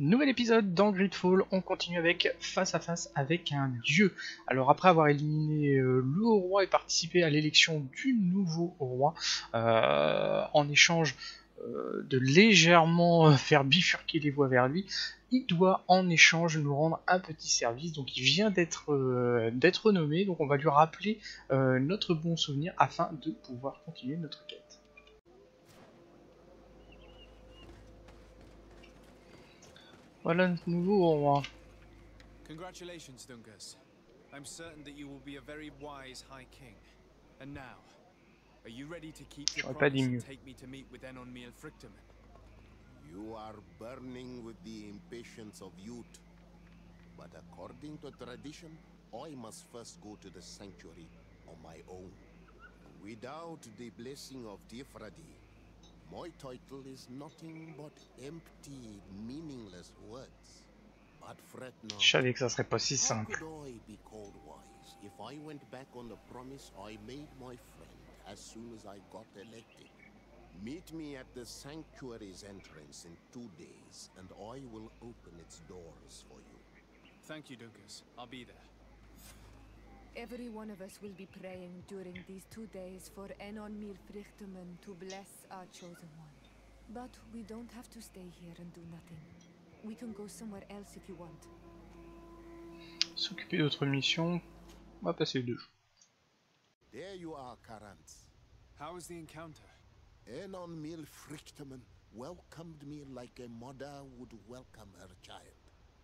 Nouvel épisode dans Gridfall, on continue avec face à face avec un dieu. Alors après avoir éliminé euh, le roi et participé à l'élection du nouveau roi, euh, en échange euh, de légèrement faire bifurquer les voies vers lui, il doit en échange nous rendre un petit service. Donc il vient d'être d'être nommé, donc on va lui rappeler notre bon souvenir afin de pouvoir continuer notre quête. Voilà notre nouveau roi. Congratulations, Dunkus. I'm certain that you will be a very wise High King. And now, are you ready to keep your promise and take me to meet with Enon Miel Frictamen? You are burning with the impatience of youth. But according to tradition, I must first go to the sanctuary on my own. Without the blessing of Teer Fradee, my title is nothing but empty, meaningless words. But fret not. Je savais que ça serait pas si simple. How could I be called wise if I went back on the promise I made my friend as soon as I got elected? Meet me at the sanctuary's entrance in two days, and I will open its doors for you. Thank you, Dunkus. I'll be there. Every one of us will be praying during these two days for Enon Mir Frichtemann to bless our chosen one. But we don't have to stay here and do nothing. We can go somewhere else if you want. S'occuper d'autres missions, on va passer deux. There you are, Karant. How was the encounter? Enon Mir Frichtemann welcomed me like a mother would welcome her child.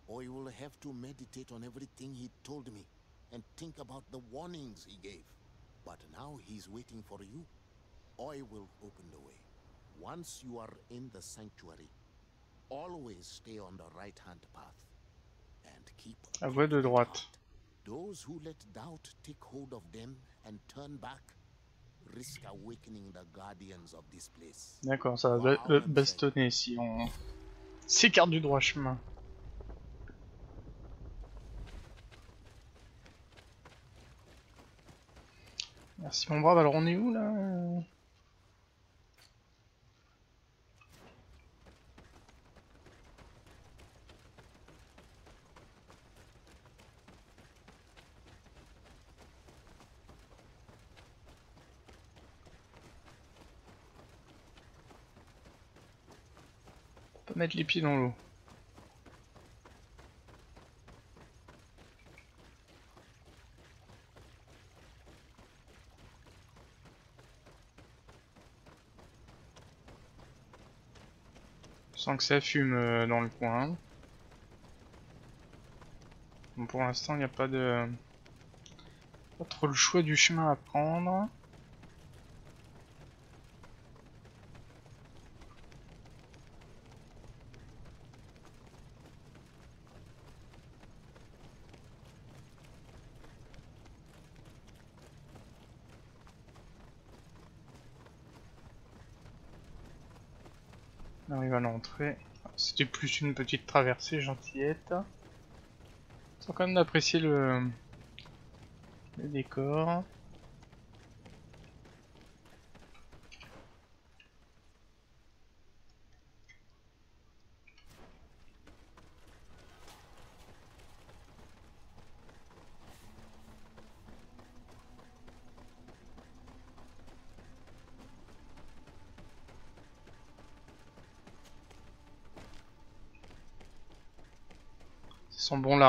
I will have to meditate on everything he told me and think about the warnings he gave. But now he's waiting for you. I will open the way. Once you are in the sanctuary, always stay on the right-hand path. And keep a voie de droite. Those who let doubt take hold of them and turn back risk awakening the guardians of this place. D'accord, ça va bastonner si on s'écarte du droit chemin. Merci mon brave, alors on est où là On peut mettre les pieds dans l'eau. Que ça fume euh, dans le coin. Pour l'instant, il n'y a pas de... Pas trop le choix du chemin à prendre. On arrive à l'entrée. C'était plus une petite traversée gentillette. Sans quand même d'apprécier le... le décor.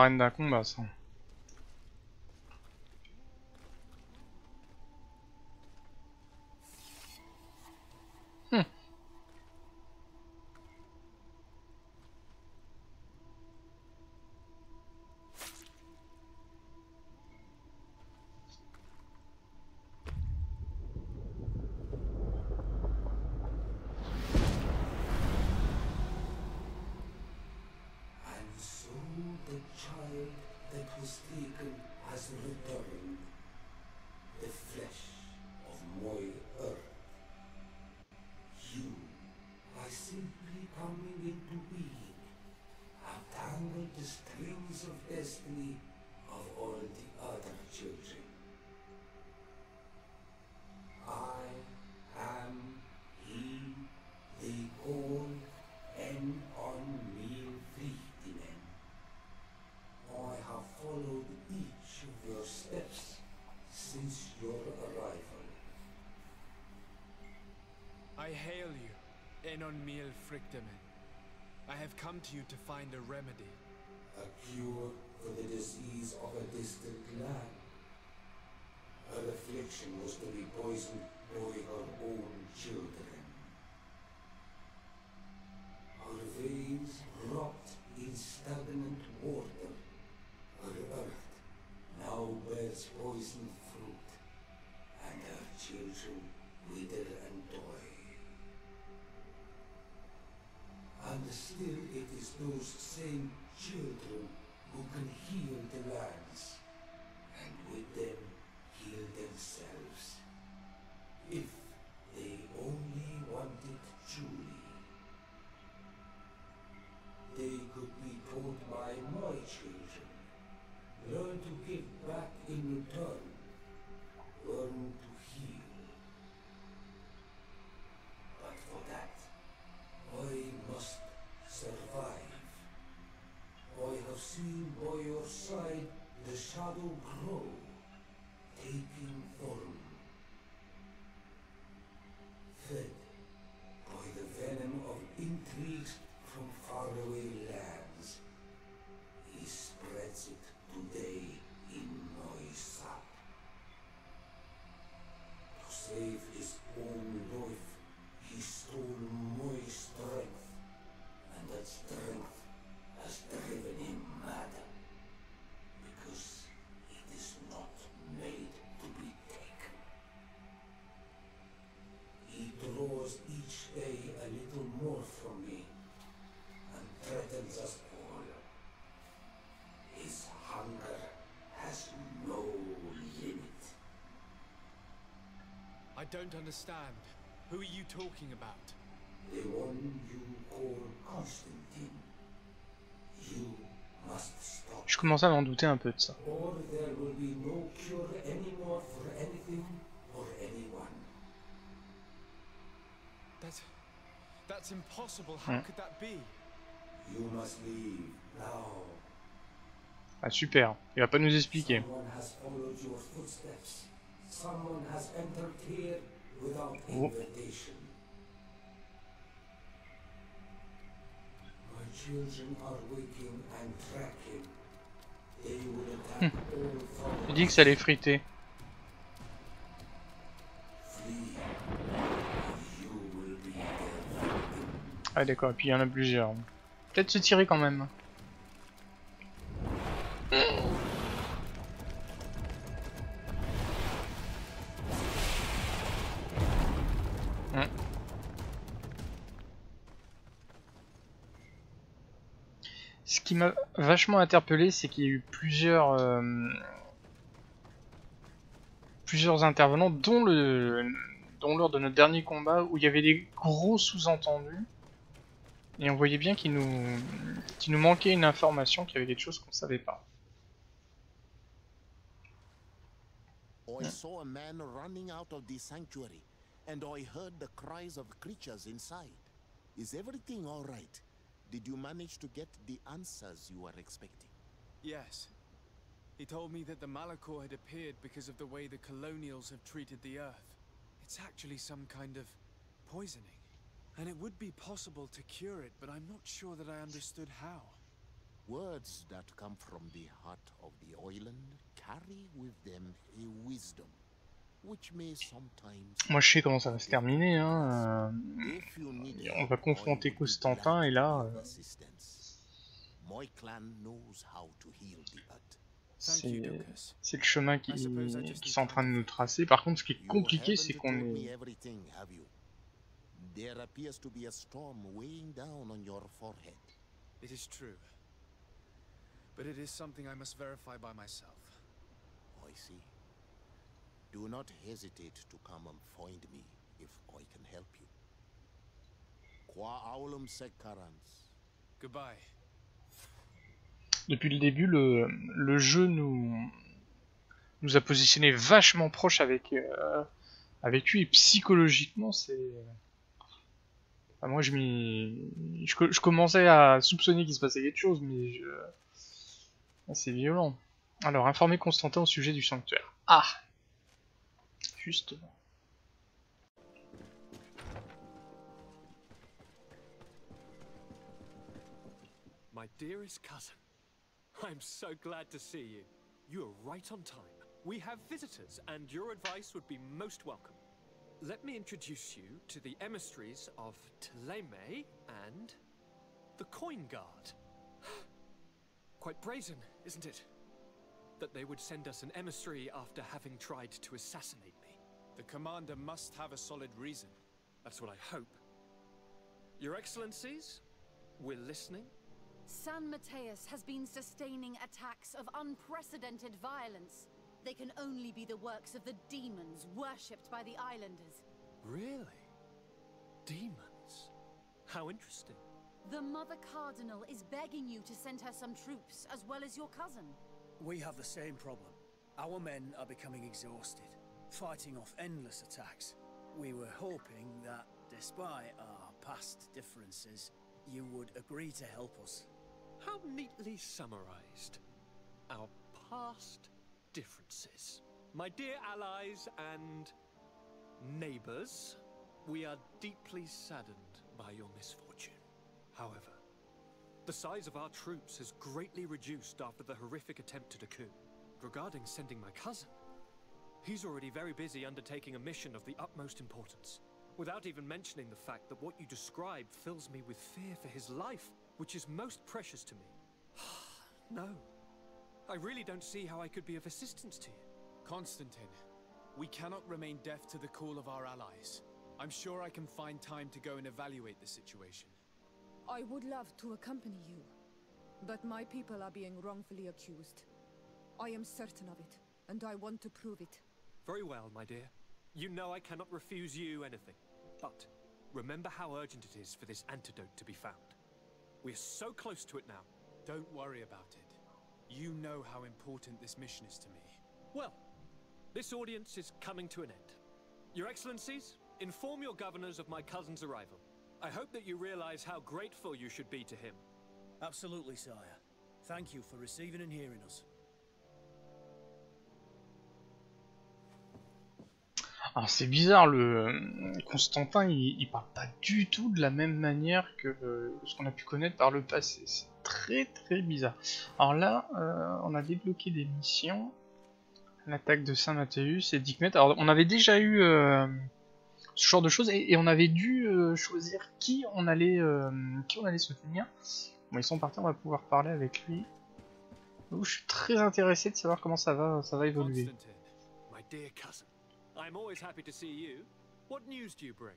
Sans bon I have come to you to find a remedy. A cure for the disease of a distant land. Her affliction was to be poisoned by her own children. Don't understand. Who are you talking about? The one you call Constantine. You must stop. Je commençais à m'en douter un peu de ça. Or there will be no cure anymore for anything or anyone. That... That's impossible. How Hmm. could that be? You must leave now. Ah super, il va pas nous expliquer. Someone has followed your footsteps. Someone has entered here without invitation. My children are waking and tracking. They will attack all Il followers. dit que ça allait friter. Ah d'accord, et puis il y en a plusieurs. Peut-être se tirer quand même. Vachement interpellé, c'est qu'il y a eu plusieurs, euh, plusieurs intervenants, dont, le, dont lors de notre dernier combat, où il y avait des gros sous-entendus. Et on voyait bien qu'il nous, manquait une information, qu'il y avait quelque chose qu'on savait pas. Is everything all? Did you manage to get the answers you were expecting? Yes. He told me that the Malichor had appeared because of the way the colonials have treated the Earth. It's actually some kind of poisoning. And it would be possible to cure it, but I'm not sure that I understood how. Words that come from the heart of the island carry with them a wisdom, which may sometimes. Moi je sais comment ça va se terminer. Hein. euh, If you need Et on va confronter Constantin, et là, euh, C'est le chemin qui, qui sont en train de nous tracer. Par contre, ce qui est compliqué, c'est qu'on est. There appears to be a storm weighing down on your forehead. It is true. But it is something I must verify by myself. I see. Do not hesitate to come and find me if I can help you. Qua aulum secarans. Goodbye. Depuis le début, le, le jeu nous, nous a positionné vachement proche avec, euh, avec lui et psychologiquement, c'est. Enfin, moi, je. Je, je commençais à soupçonner qu'il se passait quelque chose, mais je. C'est violent. Alors, informer Constantin au sujet du sanctuaire. Ah Justement. My dearest cousin, I'm so glad to see you. You are right on time. We have visitors, and your advice would be most welcome. Let me introduce you to the emissaries of Thélème and the Coin Guard. Quite brazen, isn't it? That they would send us an emissary after having tried to assassinate. The commander must have a solid reason. That's what I hope. Your Excellencies, we're listening. San Matheus has been sustaining attacks of unprecedented violence. They can only be the works of the demons worshipped by the islanders. Really? Demons? How interesting. The Mother Cardinal is begging you to send her some troops, as well as your cousin. We have the same problem. Our men are becoming exhausted, fighting off endless attacks. We were hoping that, despite our past differences, you would agree to help us. How neatly summarized. Our past differences. My dear allies and neighbors, we are deeply saddened by your misfortune. However, the size of our troops has greatly reduced after the horrific attempt at a coup. Regarding sending my cousin, he's already very busy undertaking a mission of the utmost importance, without even mentioning the fact that what you describe fills me with fear for his life, which is most precious to me. no, I really don't see how I could be of assistance to you. Constantine, we cannot remain deaf to the call of our allies. I'm sure I can find time to go and evaluate the situation. I would love to accompany you, but my people are being wrongfully accused. I am certain of it, and I want to prove it. Very well, my dear. You know I cannot refuse you anything. But remember how urgent it is for this antidote to be found. We're so close to it now. Don't worry about it. You know how important this mission is to me. Well, this audience is coming to an end. Your Excellencies, inform your governors of my cousin's arrival. I hope that you realize how grateful you should be to him. Absolutely, sire. Thank you for receiving and hearing us. Alors c'est bizarre, le Constantin il, parle pas du tout de la même manière que euh, ce qu'on a pu connaître par le passé. C'est très très bizarre. Alors là, euh, on a débloqué des missions. L'attaque de Saint-Mathéus et Dikmet. Alors on avait déjà eu euh, ce genre de choses et, on avait dû euh, choisir qui on allait euh, qui on allait soutenir. Bon ils sont partis, on va pouvoir parler avec lui. Donc, je suis très intéressé de savoir comment ça va ça va évoluer. I'm always happy to see you. What news do you bring?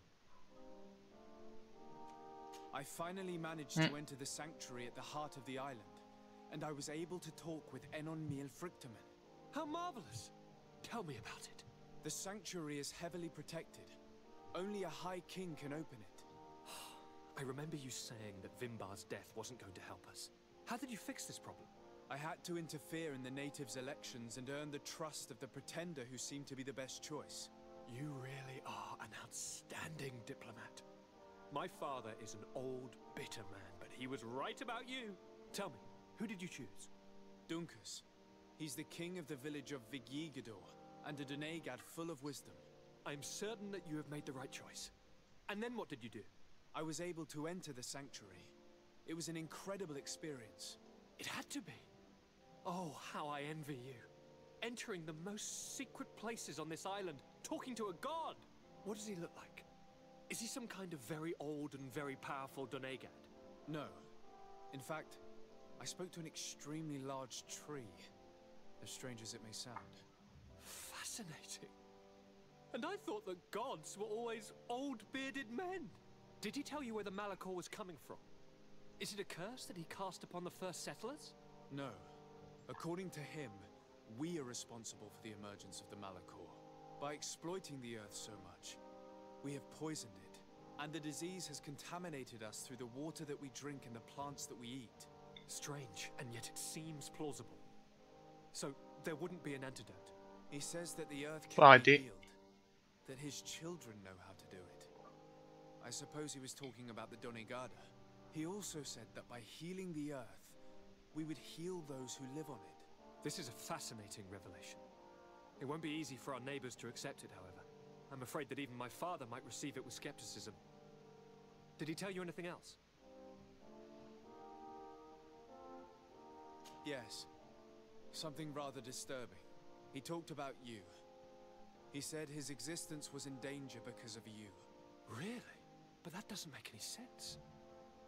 I finally managed Hmm. to enter the sanctuary at the heart of the island, and I was able to talk with Enon Miel Frictamen. How marvelous! Tell me about it. The sanctuary is heavily protected. Only a High King can open it. I remember you saying that Vinbarr's death wasn't going to help us. How did you fix this problem? I had to interfere in the natives' elections and earn the trust of the pretender who seemed to be the best choice. You really are an outstanding diplomat. My father is an old, bitter man, but he was right about you. Tell me, who did you choose? Dunkus. He's the king of the village of Vigigador, and a Doneigad full of wisdom. I'm certain that you have made the right choice. And then what did you do? I was able to enter the sanctuary. It was an incredible experience. It had to be. Oh, how I envy you. Entering the most secret places on this island, talking to a god. What does he look like? Is he some kind of very old and very powerful Doneigad? No. In fact, I spoke to an extremely large tree. As strange as it may sound. Fascinating. And I thought that gods were always old bearded men. Did he tell you where the Malichor was coming from? Is it a curse that he cast upon the first settlers? No. According to him, we are responsible for the emergence of the Malichor. By exploiting the Earth so much, we have poisoned it, and the disease has contaminated us through the water that we drink and the plants that we eat. Strange, and yet it seems plausible. So, there wouldn't be an antidote. He says that the Earth Faut can be healed, that his children know how to do it. I suppose he was talking about the Doneigada. He also said that by healing the Earth, we would heal those who live on it. This is a fascinating revelation. It won't be easy for our neighbors to accept it, however. I'm afraid that even my father might receive it with skepticism. Did he tell you anything else? Yes. Something rather disturbing. He talked about you. He said his existence was in danger because of you. Really? But that doesn't make any sense.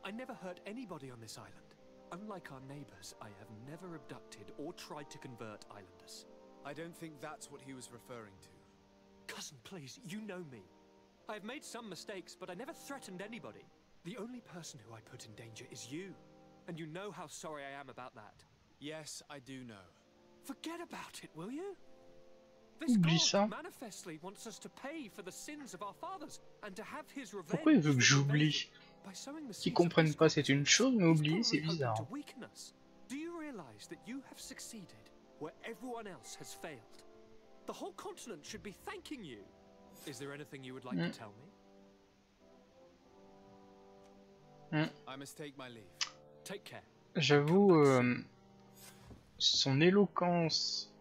I never hurt anybody on this island. Unlike our neighbors, I have never abducted or tried to convert islanders. I don't think that's what he was referring to. Cousin, please, you know me. I have made some mistakes, but I never threatened anybody. The only person who I put in danger is you. And you know how sorry I am about that. Yes, I do know. Forget about it, will you? This Oublie god manifestly wants us to pay for the sins of our fathers and to have his revenge Pourquoi il veut que for the j'oublie Qu'ils comprennent pas, c'est une chose, mais oublier, c'est bizarre. to weaken us. Do you realize that you have succeeded where everyone else has failed? The whole continent should be thanking you. Is there anything you would like Mm. to tell me? I must take my leave. Take care. J'avoue, euh, son éloquence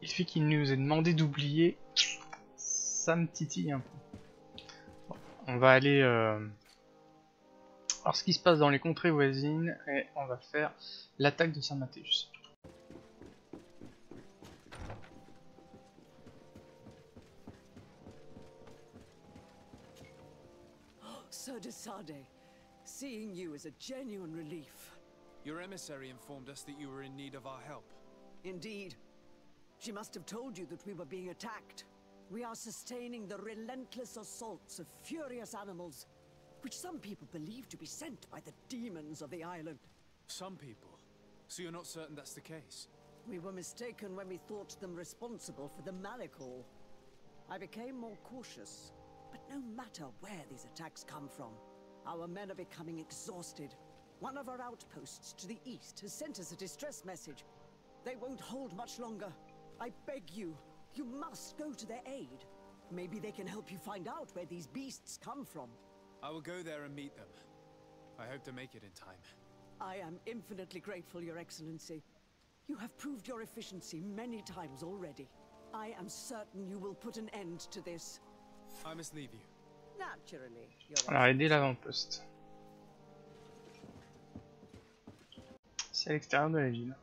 le fait qu'il nous ait demandé d'oublier, ça me titille un peu. On va aller euh, voir ce qui se passe dans les contrées voisines et on va faire l'attaque de Saint-Mathéus. Sir de Sade, seeing you is a genuine relief. Your emissary informed us that you were in need of our help. Indeed. She must have told you that we were being attacked. We are sustaining the relentless assaults of furious animals, which some people believe to be sent by the demons of the island. Some people. So you're not certain that's the case? We were mistaken when we thought them responsible for the Malichor. I became more cautious, but no matter where these attacks come from, our men are becoming exhausted. One of our outposts to the east has sent us a distress message. They won't hold much longer. I beg you, you must go to their aid. Maybe they can help you find out where these beasts come from. I will go there and meet them. I hope to make it in time. I am infinitely grateful, Your Excellency. You have proved your efficiency many times already. I am certain you will put an end to this. I must leave you. Naturally, Your On a aidé l'avant-poste. C'est à l'extérieur de la ville.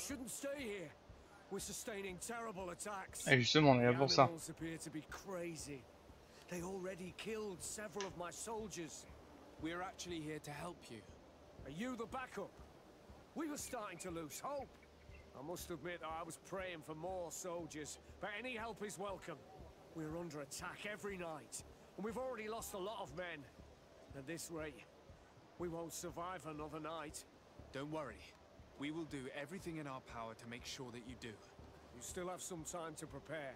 Shouldn't stay here. We're sustaining terrible attacks. Et justement, on est là The pour ça. appear to be crazy. They already killed several of my soldiers. We're actually here to help you. Are you the backup? We were starting to lose hope. I must admit I was praying for more soldiers, but any help is welcome. We're under attack every night, and we've already lost a lot of men. At this rate, we won't survive another night. Don't worry. We will do everything in our power to make sure that you do. You still have some time to prepare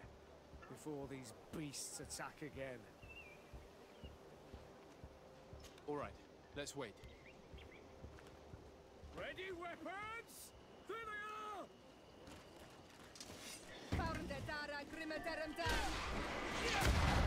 before these beasts attack again. All right, let's wait. Ready, weapons? There they are!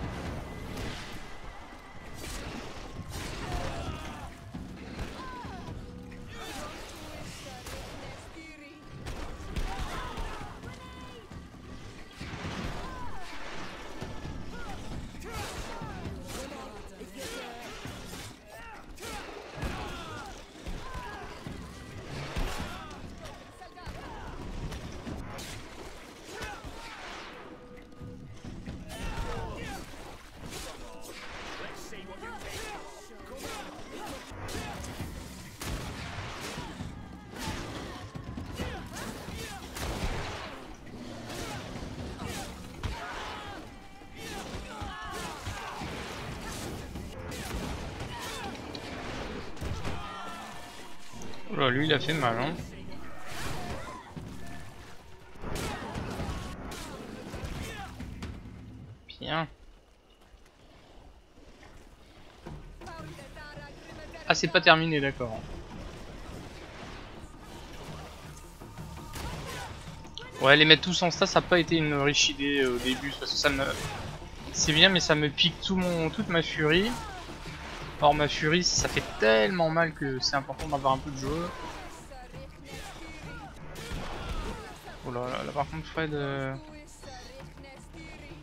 Oula, lui il a fait mal hein. Bien. Ah c'est pas terminé d'accord. Ouais les mettre tous en stas ça a pas été une riche idée euh, au début parce que ça me... C'est bien mais ça me pique tout mon... toute ma furie. Or ma furie ça fait tellement mal que c'est important d'avoir un peu de jeu. Oh là là, là par contre Fred... euh,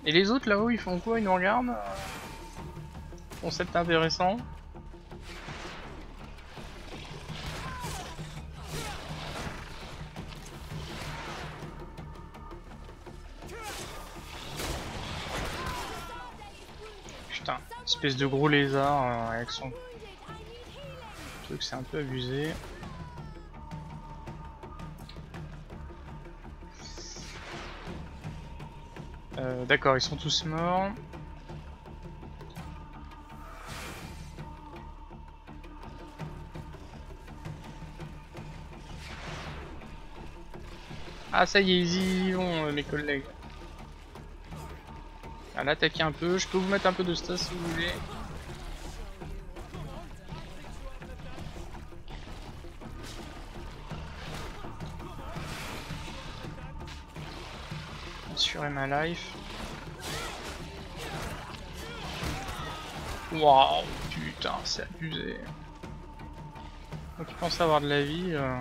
Et les autres là-haut, ils font quoi? Ils nous regardent? Concept intéressant. Espèce de gros lézard euh, avec son truc, c'est un peu abusé. Euh, D'accord, ils sont tous morts. Ah ça y est, ils y vont euh, mes collègues. À l'attaquer un peu, je peux vous mettre un peu de stas si vous voulez. Assurer ma life. Waouh, putain, c'est abusé. Donc il pense avoir de la vie. euh.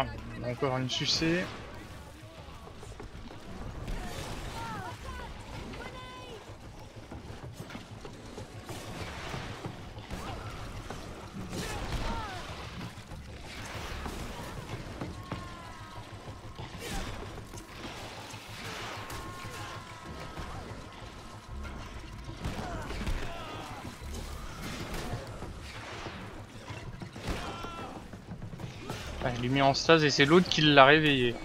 Ah, encore une sucée. En stase et c'est l'autre qui l'a réveillé.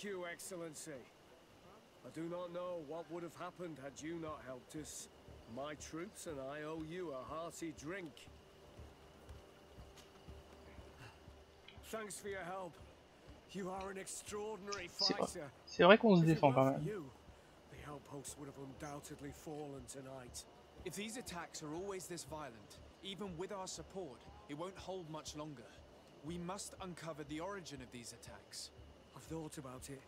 Thank you, Excellency. I do not know what would have happened had you not helped us. My troops and I owe you a hearty drink. Thanks for your help. You are an extraordinary C'est vrai, fighter. c'est vrai qu'on se défend were quand même. you, the outpost would have undoubtedly fallen tonight. If these attacks are always this violent, even with our support, it won't hold much longer. We must uncover the origin of these attacks. I've thought about it,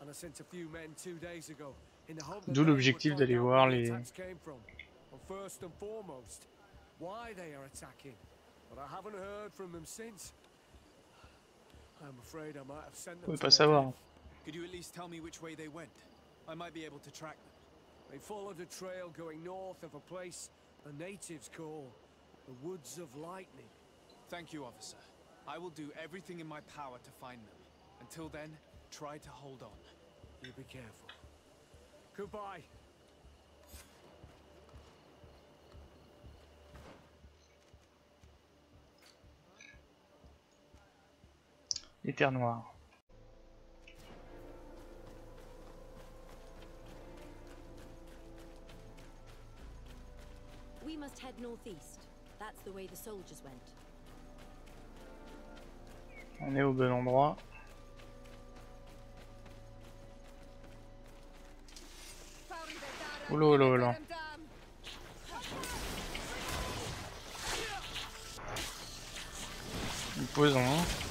and I sent a few men two days ago in the hope that D'où they l'objectif would d'aller find out voir where the les- attacks came from. And first and foremost, why they are attacking. But I haven't heard from them since. I'm afraid I might have sent them On peut to pas their savoir. death. Could you at least tell me which way they went? I might be able to track them. They followed a trail going north of a place the natives call the Woods of Lightning. Thank you, officer. I will do everything in my power to find them. Until then, try to hold on. You be careful. Goodbye. Les terres noires. We must head northeast. That's the way the soldiers went. On est au bon endroit. Oula oula posent hein.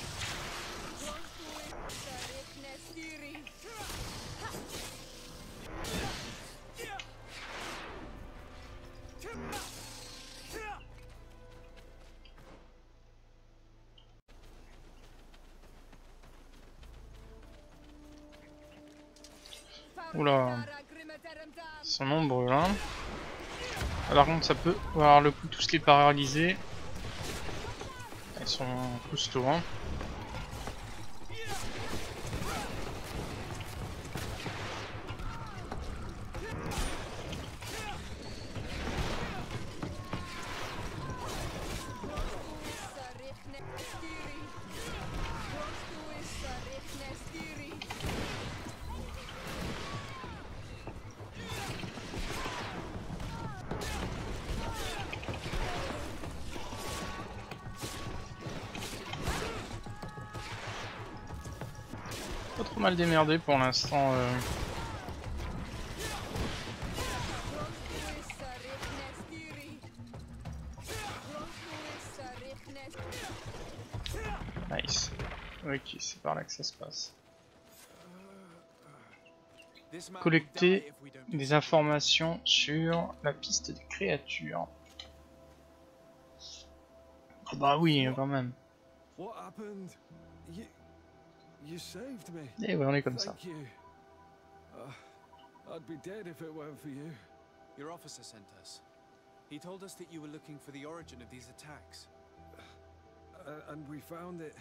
Sont nombreux là. Par contre ça peut avoir le coup tous les paralyser. Ils sont costauds hein. Mal démerdé pour l'instant. euh. Nice. Ok, c'est par là que ça se passe. Collecter des informations sur la piste des créatures. Ah bah oui, quand même. What happened? You, you saved me. Et ouais, on est comme ça. Thank you. Uh, I'd be dead if it weren't for you. Your officer sent us. He told us that you were looking for the origin of these attacks. Uh, and we found it.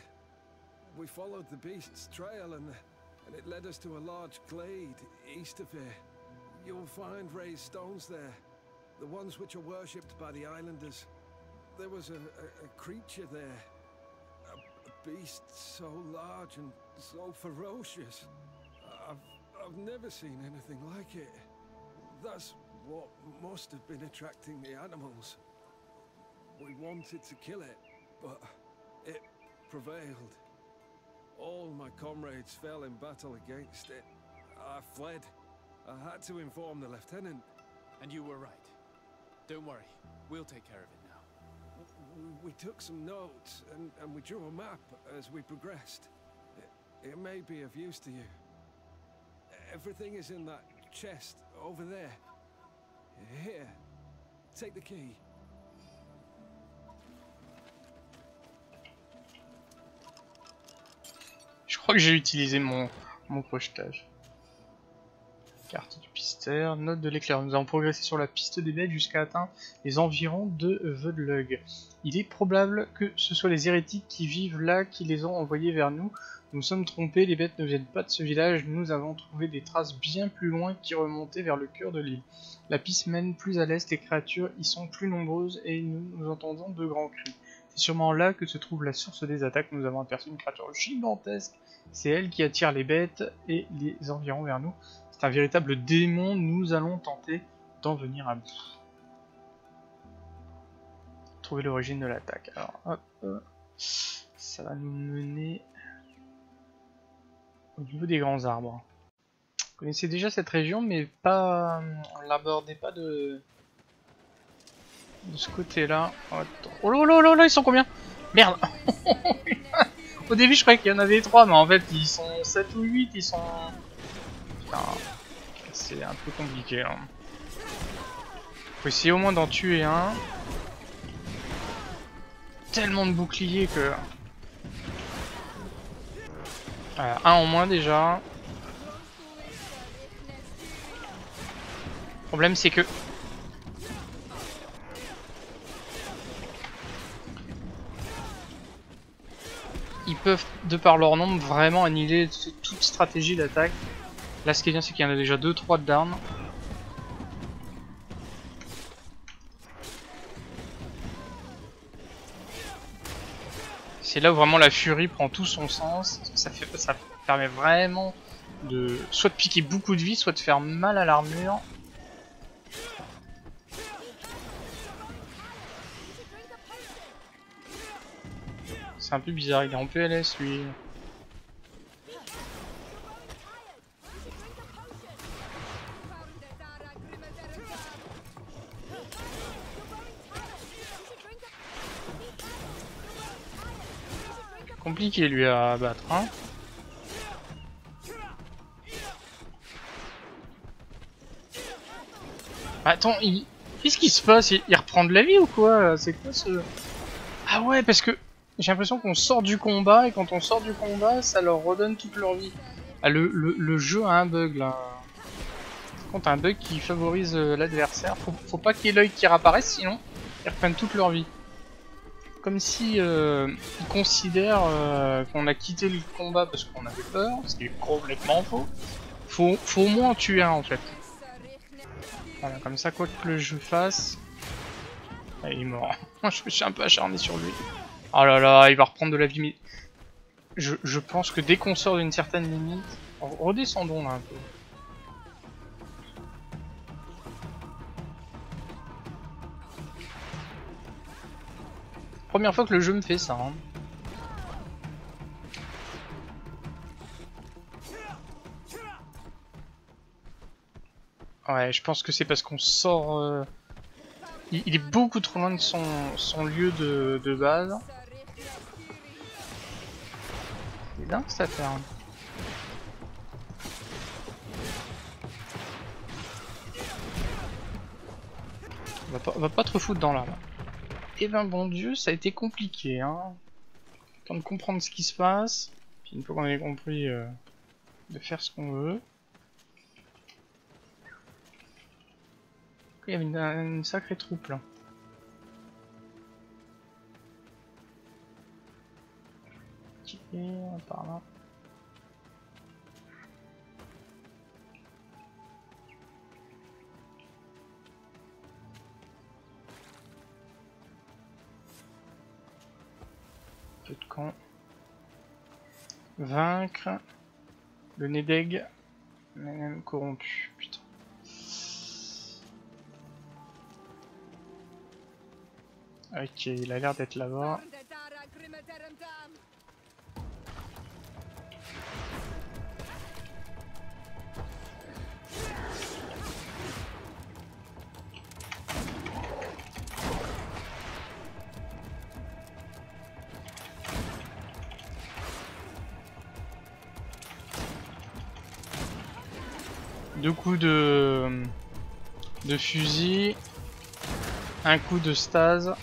We followed the beast's trail and, and it led us to a large glade east of here. You'll find raised stones there, the ones which are worshipped by the islanders. There was a, a, a creature there, a, a beast so large and so ferocious. I've, I've never seen anything like it. That's what must have been attracting the animals. We wanted to kill it, but it prevailed. All my comrades fell in battle against it. I fled. I had to inform the lieutenant. And you were right. Don't worry, we'll take care of it We took some notes and, and we drew a map as we progressed. It, it may be of use to you. Everything is in that chest over there. Here, take the key. Je crois que j'ai utilisé mon, mon. Carte du pistère, note de l'éclair. Nous avons progressé sur la piste des bêtes jusqu'à atteindre les environs de Vödlug. Il est probable que ce soit les hérétiques qui vivent là qui les ont envoyés vers nous. Nous nous sommes trompés, les bêtes ne viennent pas de ce village. Nous avons trouvé des traces bien plus loin qui remontaient vers le cœur de l'île. La piste mène plus à l'est, les créatures y sont plus nombreuses et nous, nous entendons de grands cris. C'est sûrement là que se trouve la source des attaques. Nous avons aperçu une créature gigantesque. C'est elle qui attire les bêtes et les environs vers nous. Un véritable démon. Nous allons tenter d'en venir à bout. Trouver l'origine de l'attaque. Alors, hop, hop. ça va nous mener au niveau des grands arbres. Vous connaissez déjà cette région, mais pas, on l'abordait pas de de ce côté-là. Oh, attends. Oh là là là là, ils sont combien? Merde Au début, je croyais qu'il y en avait 3, mais en fait, ils sont 7 ou 8, ils sont... Putain, c'est un peu compliqué, hein. Faut essayer au moins d'en tuer un. Tellement de boucliers que... Voilà, un en moins déjà. Le problème, c'est que ils peuvent, de par leur nombre, vraiment annihiler toute stratégie d'attaque. Là, ce qui est bien, c'est qu'il y en a déjà 2-3 de down. C'est là où vraiment la furie prend tout son sens. Ça, ça permet vraiment de soit de piquer beaucoup de vie, soit de faire mal à l'armure. C'est un peu bizarre, il est en PLS lui. Compliqué lui à battre, hein. Attends, il... qu'est-ce qui se passe? Il... reprend de la vie ou quoi? C'est quoi ce... Ah ouais, parce que j'ai l'impression qu'on sort du combat et quand on sort du combat, ça leur redonne toute leur vie. Ah, le, le, le jeu a un bug là. contre un bug qui favorise euh, l'adversaire. Faut, faut pas qu'il y ait l'œil qui réapparaisse, sinon ils reprennent toute leur vie. Comme si euh, ils considèrent euh, qu'on a quitté le combat parce qu'on avait peur, ce qui est complètement faux. Faut, faut au moins en tuer un en fait. Voilà, comme ça, quoi que le jeu fasse... Il est mort. Je suis un peu acharné sur lui. Oh là là, il va reprendre de la vie, mais... Je, je pense que dès qu'on sort d'une certaine limite... Redescendons là un peu. Première fois que le jeu me fait ça. hein. Ouais, je pense que c'est parce qu'on sort... euh, Il, est beaucoup trop loin de son, lieu de, base. C'est dingue cette affaire. va pas, va pas te foutre dans là. Là. Eh ben bon dieu, ça a été compliqué hein. Temps de comprendre ce qui se passe. Puis une fois qu'on a compris euh, de faire ce qu'on veut. Il y avait une, une sacrée troupe là. Par là. Peu de camp. Vaincre le Nedeg, même corrompu. Putain. Ok, il a l'air d'être là-bas. Fusil, un coup de stase.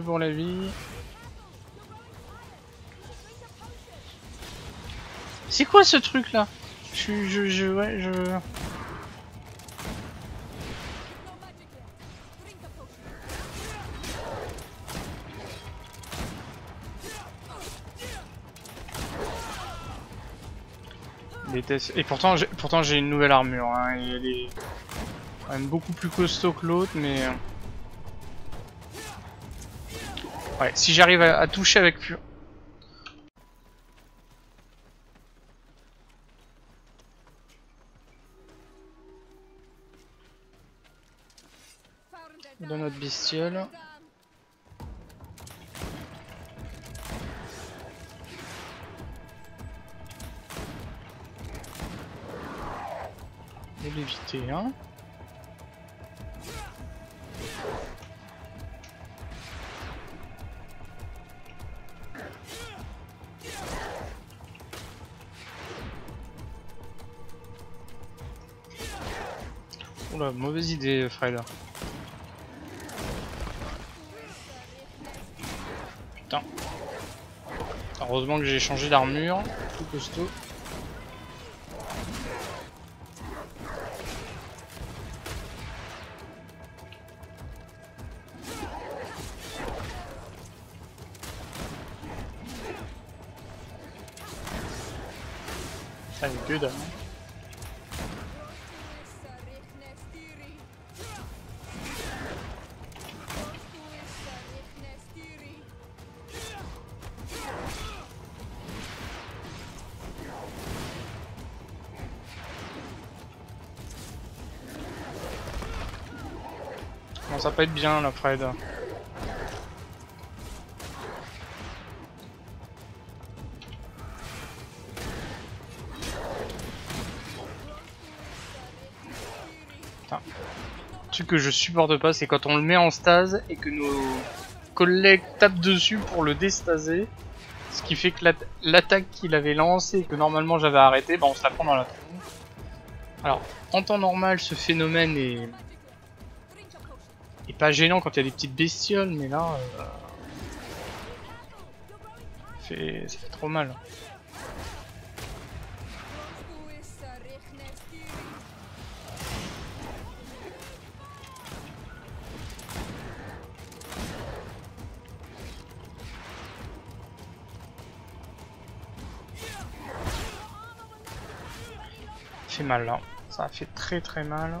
Euh, pour la vie. C'est quoi ce truc là? Je je, je, ouais, je. Et pourtant, j'ai, pourtant j'ai une nouvelle armure. Hein, et elle est quand même beaucoup plus costaud que l'autre, mais. Ouais, si j'arrive à, toucher avec pu- dans notre bestiole. Fred. Putain. Heureusement que j'ai changé d'armure. Tout costaud. va pas être bien là, Fred. Putain. Le truc que je supporte pas, c'est quand on le met en stase et que nos collègues tapent dessus pour le déstaser. Ce qui fait que l'attaque qu'il avait lancée que normalement j'avais arrêté, bah on se la prend dans la tronche. Alors, en temps normal, ce phénomène est pas gênant quand il y a des petites bestioles, mais là, euh... ça, fait... ça fait trop mal. fait mal là. Ça a fait très très mal.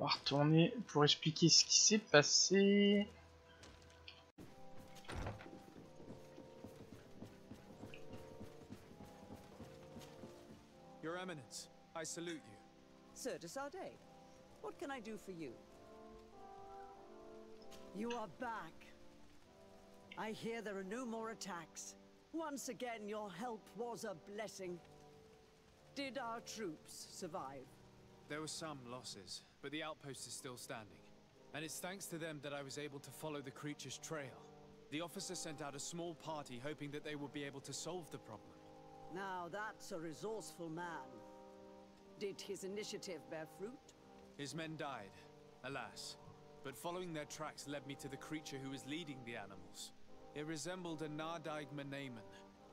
On va retourner pour expliquer ce qui s'est passé. Your Eminence, I salute you. Sir de Sardet, what can I do for you? You are back. I hear there are no more attacks. Once again, your help was a blessing. Did our troops survive? There were some losses, but the outpost is still standing. And it's thanks to them that I was able to follow the creature's trail. The officer sent out a small party hoping that they would be able to solve the problem. Now that's a resourceful man. Did his initiative bear fruit? His men died, alas. But following their tracks led me to the creature who was leading the animals. It resembled a Nadaig Menaemon,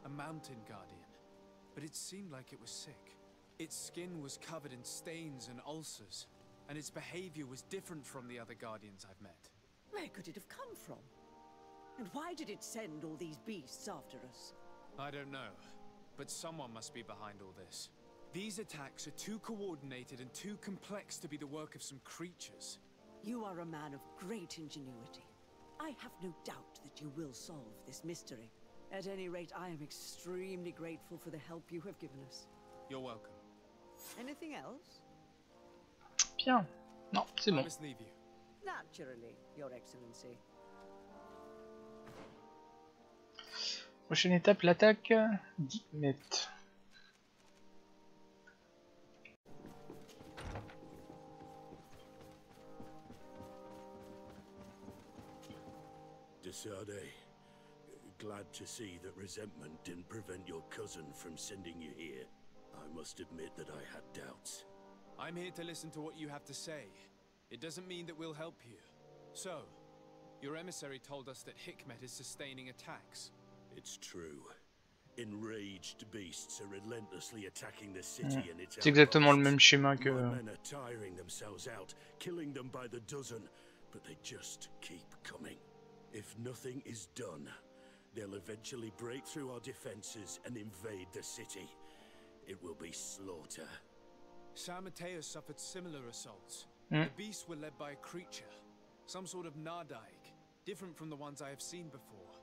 a mountain guardian. But it seemed like it was sick. Its skin was covered in stains and ulcers, and its behavior was different from the other guardians I've met. Where could it have come from? And why did it send all these beasts after us? I don't know. But someone must be behind all this. These attacks are too coordinated and too complex to be the work of some creatures. You are a man of great ingenuity. I have no doubt that you will solve this mystery. At any rate, I am extremely grateful for the help you have given us. You're welcome. Anything else? Bien. Non, c'est bon. I must leave you. Naturally, Your Excellency. Prochaine étape, l'attaque d'Hikmet. De Sardet, glad to see that resentment didn't prevent your cousin from sending you here. I must admit that I had doubts. I'm here to listen to what you have to say. It doesn't mean that we'll help you. So, your emissary told us that Hikmet is sustaining attacks. It's true. Enraged beasts are relentlessly attacking the city Ouais. and its C'est exactement le même schéma que. My men are tiring themselves out, killing them by the dozen, but they just keep coming. If nothing is done, they'll eventually break through our defenses and invade the city. It will be slaughter. San Mateo suffered similar assaults. Hmm. The beasts were led by a creature, some sort of Nadaig, different from the ones I have seen before.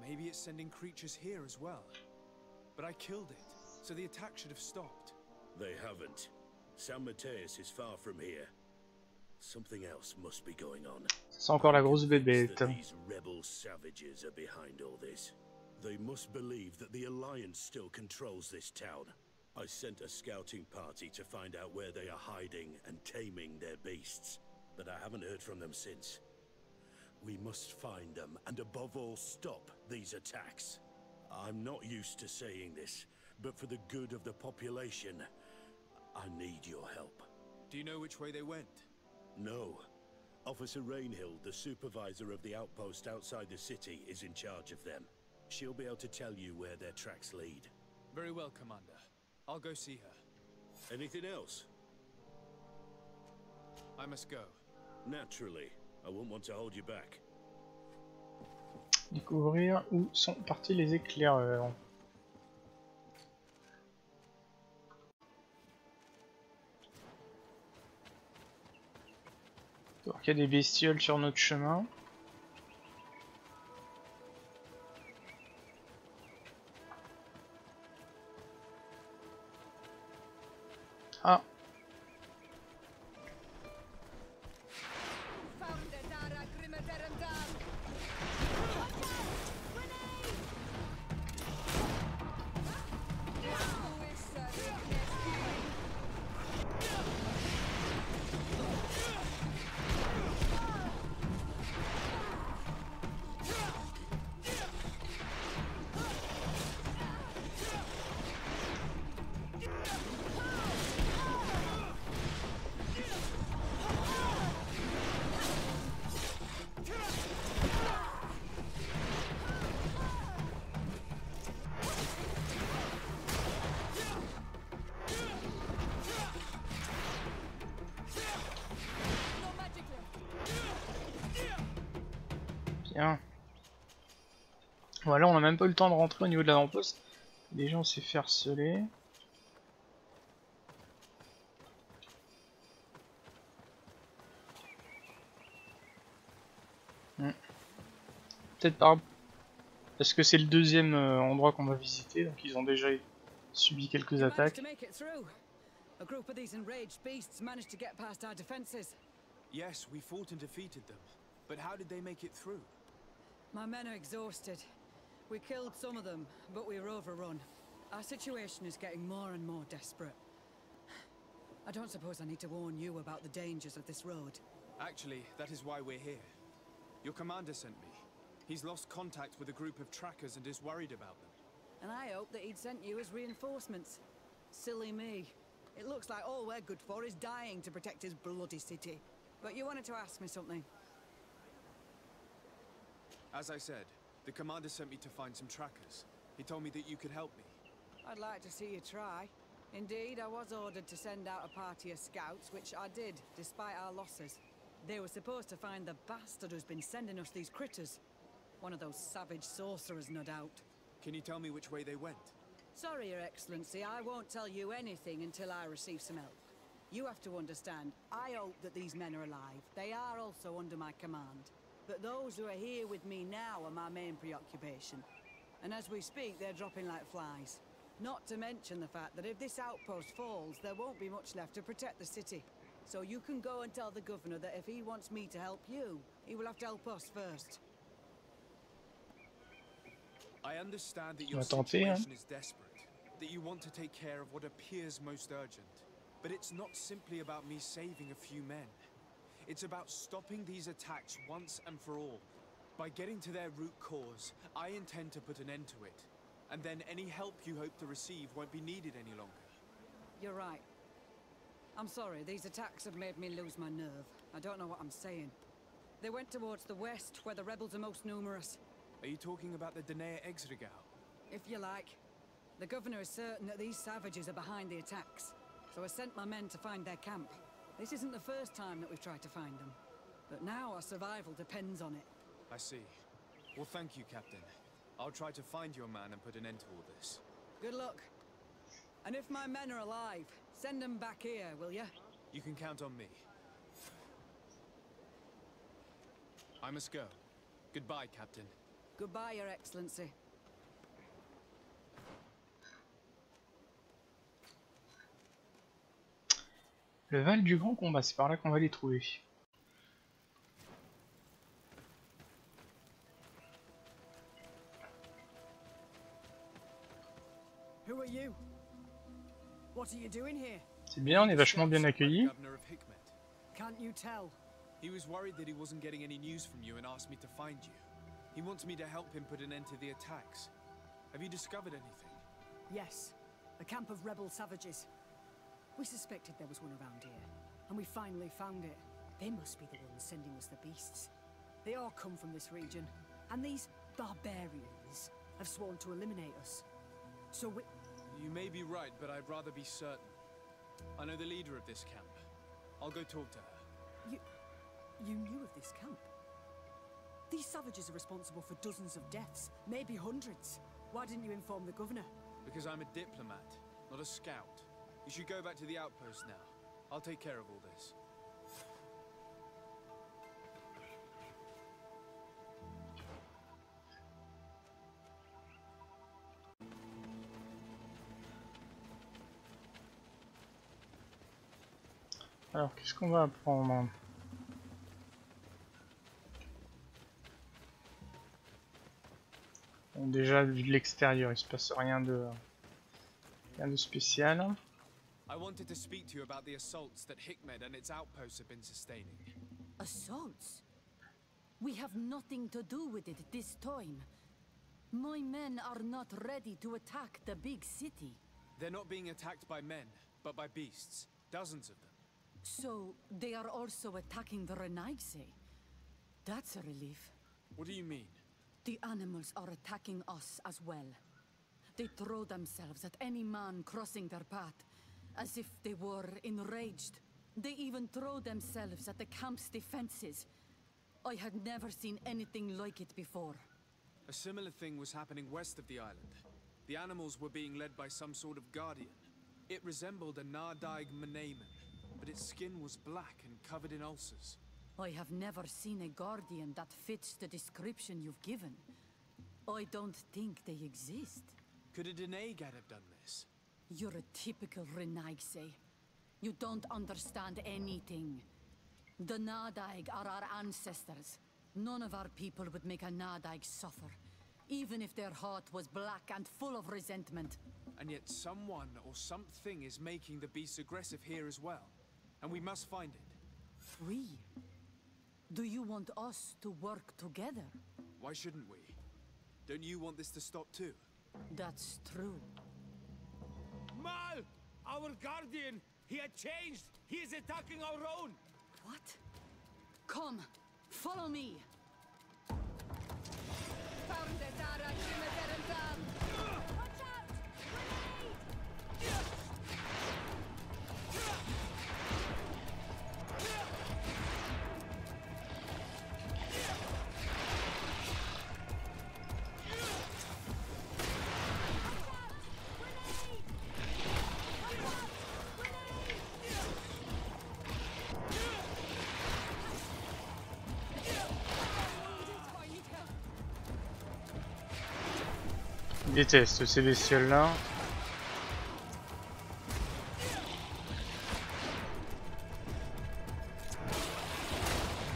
Maybe it's sending creatures here as well. But I killed it, so the attack should have stopped. They haven't. San Matheus is far from here. Something else must be going on. C'est encore la grosse I'm bébête. convinced that These rebel savages are behind all this. They must believe that the Alliance still controls this town. I sent a scouting party to find out where they are hiding and taming their beasts, but I haven't heard from them since. We must find them and above all stop these attacks. I'm not used to saying this, but for the good of the population, I need your help. Do you know which way they went? No. Officer Rainhill, the supervisor of the outpost outside the city, is in charge of them. She'll be able to tell you where their tracks lead. Very well, Commander. I'll go see her. Anything else? I must go. Naturally. I won't want to hold you back. Découvrir où sont partis les éclaireurs. Il y a des bestioles sur notre chemin. Ah Voilà, on a même pas eu le temps de rentrer au niveau de l'avant-poste. Déjà on s'est fait harceler. Hmm. Peut-être par... Parce que c'est le deuxième euh, endroit qu'on va visiter, donc ils ont déjà subi quelques attaques. A group of these enraged beasts managed to get past our defenses. Yes, we fought and defeated them. But how did they make it through? My men are exhausted. We killed some of them, but we were overrun. Our situation is getting more and more desperate. I don't suppose I need to warn you about the dangers of this road. Actually, that is why we're here. Your commander sent me. He's lost contact with a group of trackers and is worried about them. And I hope that he'd sent you as reinforcements. Silly me. It looks like all we're good for is dying to protect his bloody city. But you wanted to ask me something. As I said, the commander sent me to find some trackers. He told me that you could help me. I'd like to see you try. Indeed, I was ordered to send out a party of scouts, which I did, despite our losses. They were supposed to find the bastard who's been sending us these critters. One of those savage sorcerers, no doubt. Can you tell me which way they went? Sorry, Your Excellency, I won't tell you anything until I receive some help. You have to understand, I hope that these men are alive. They are also under my command. But those who are here with me now are my main preoccupation. And as we speak, they're dropping like flies. Not to mention the fact that if this outpost falls, there won't be much left to protect the city. So you can go and tell the governor that if he wants me to help you, he will have to help us first. I understand that On your va tenter, situation is desperate, that you want to take care of what appears most urgent. But it's not simply about me saving a few men. It's about stopping these attacks once and for all. By getting to their root cause, I intend to put an end to it. And then any help you hope to receive won't be needed any longer. You're right. I'm sorry, these attacks have made me lose my nerve. I don't know what I'm saying. They went towards the west, where the rebels are most numerous. Are you talking about the Danea Exrigau? If you like. The governor is certain that these savages are behind the attacks, so I sent my men to find their camp. This isn't the first time that we've tried to find them, but now our survival depends on it. I see. Well, thank you, Captain. I'll try to find your man and put an end to all this. Good luck. And if my men are alive, send them back here, will you? You can count on me. I must go. Goodbye, Captain. Goodbye, Your Excellency. Le Val du Grand Combat, c'est par là qu'on va les trouver. Who are you? What are you doing here? C'est bien, on est vachement bien accueillis. Can't you tell? He was worried that he wasn't getting any news from you and asked me to find you. He wants me to help him put an end to the attacks. Have you discovered anything? Yes, a camp of rebel savages. We suspected there was one around here, and we finally found it. They must be the ones sending us the beasts. They all come from this region, and these barbarians have sworn to eliminate us. So we... You may be right, but I'd rather be certain. I know the leader of this camp. I'll go talk to her. You... you knew of this camp? These savages are responsible for dozens of deaths, maybe hundreds. Why didn't you inform the governor? Because I'm a diplomat, not a scout. You should go back to the outpost now. I'll take care of all this. Alors, qu'est-ce qu'on va apprendre Bon, déjà, vu de l'extérieur, il se passe rien de... rien de spécial. I wanted to speak to you about the assaults that Hikmet and its outposts have been sustaining. Assaults? We have nothing to do with it this time. My men are not ready to attack the big city. They're not being attacked by men, but by beasts. Dozens of them. So, they are also attacking the Renaigse? That's a relief. What do you mean? The animals are attacking us as well. They throw themselves at any man crossing their path, as if they were enraged. They even throw themselves at the camp's defenses. I had never seen anything like it before. A similar thing was happening west of the island. The animals were being led by some sort of guardian. It resembled a Nadaig Meneman, but its skin was black and covered in ulcers. I have never seen a guardian that fits the description you've given. I don't think they exist. Could a Doneigad have done this? You're a typical Renaigse. You don't understand anything. The Nadaig are our ancestors. None of our people would make a Nadaig suffer, even if their heart was black and full of resentment. And yet someone or something is making the beast aggressive here as well. And we must find it. We? Do you want us to work together? Why shouldn't we? Don't you want this to stop too? That's true. Mal! Our guardian! He had changed! He is attacking our own! What? Come, follow me. Déteste ces bestioles là.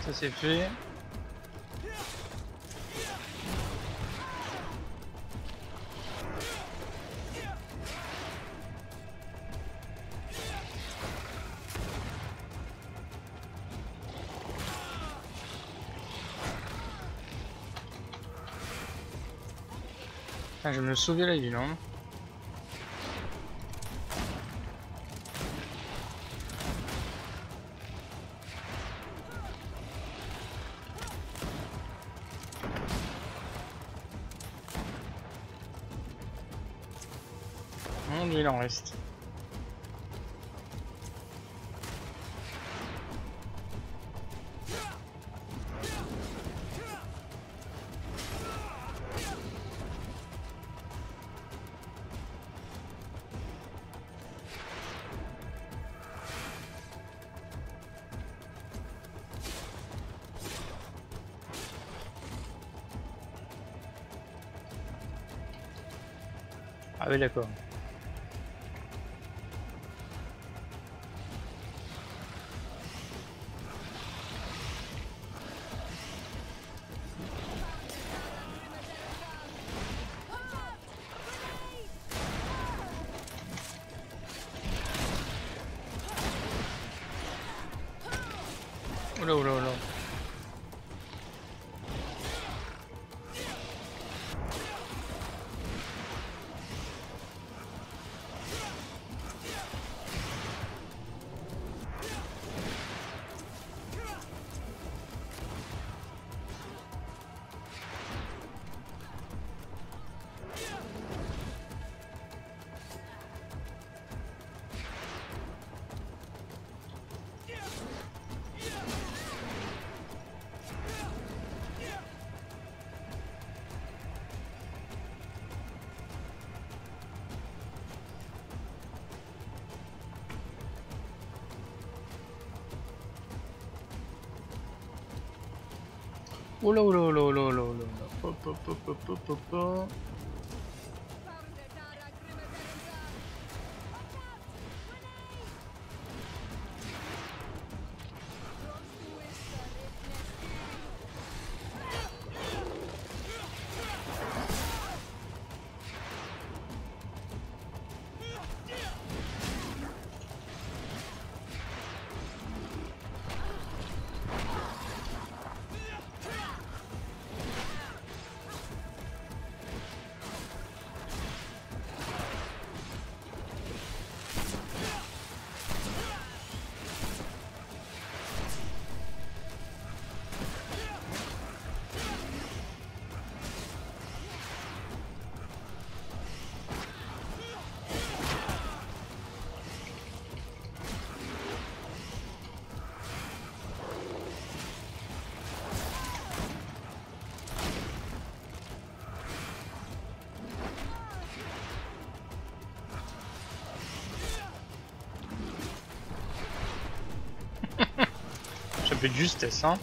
Ça c'est fait. Ah, je me souviens là, dis non Mon dieu, il en reste. Ah oui, d'accord. Oh là oh là oh là fait de hein.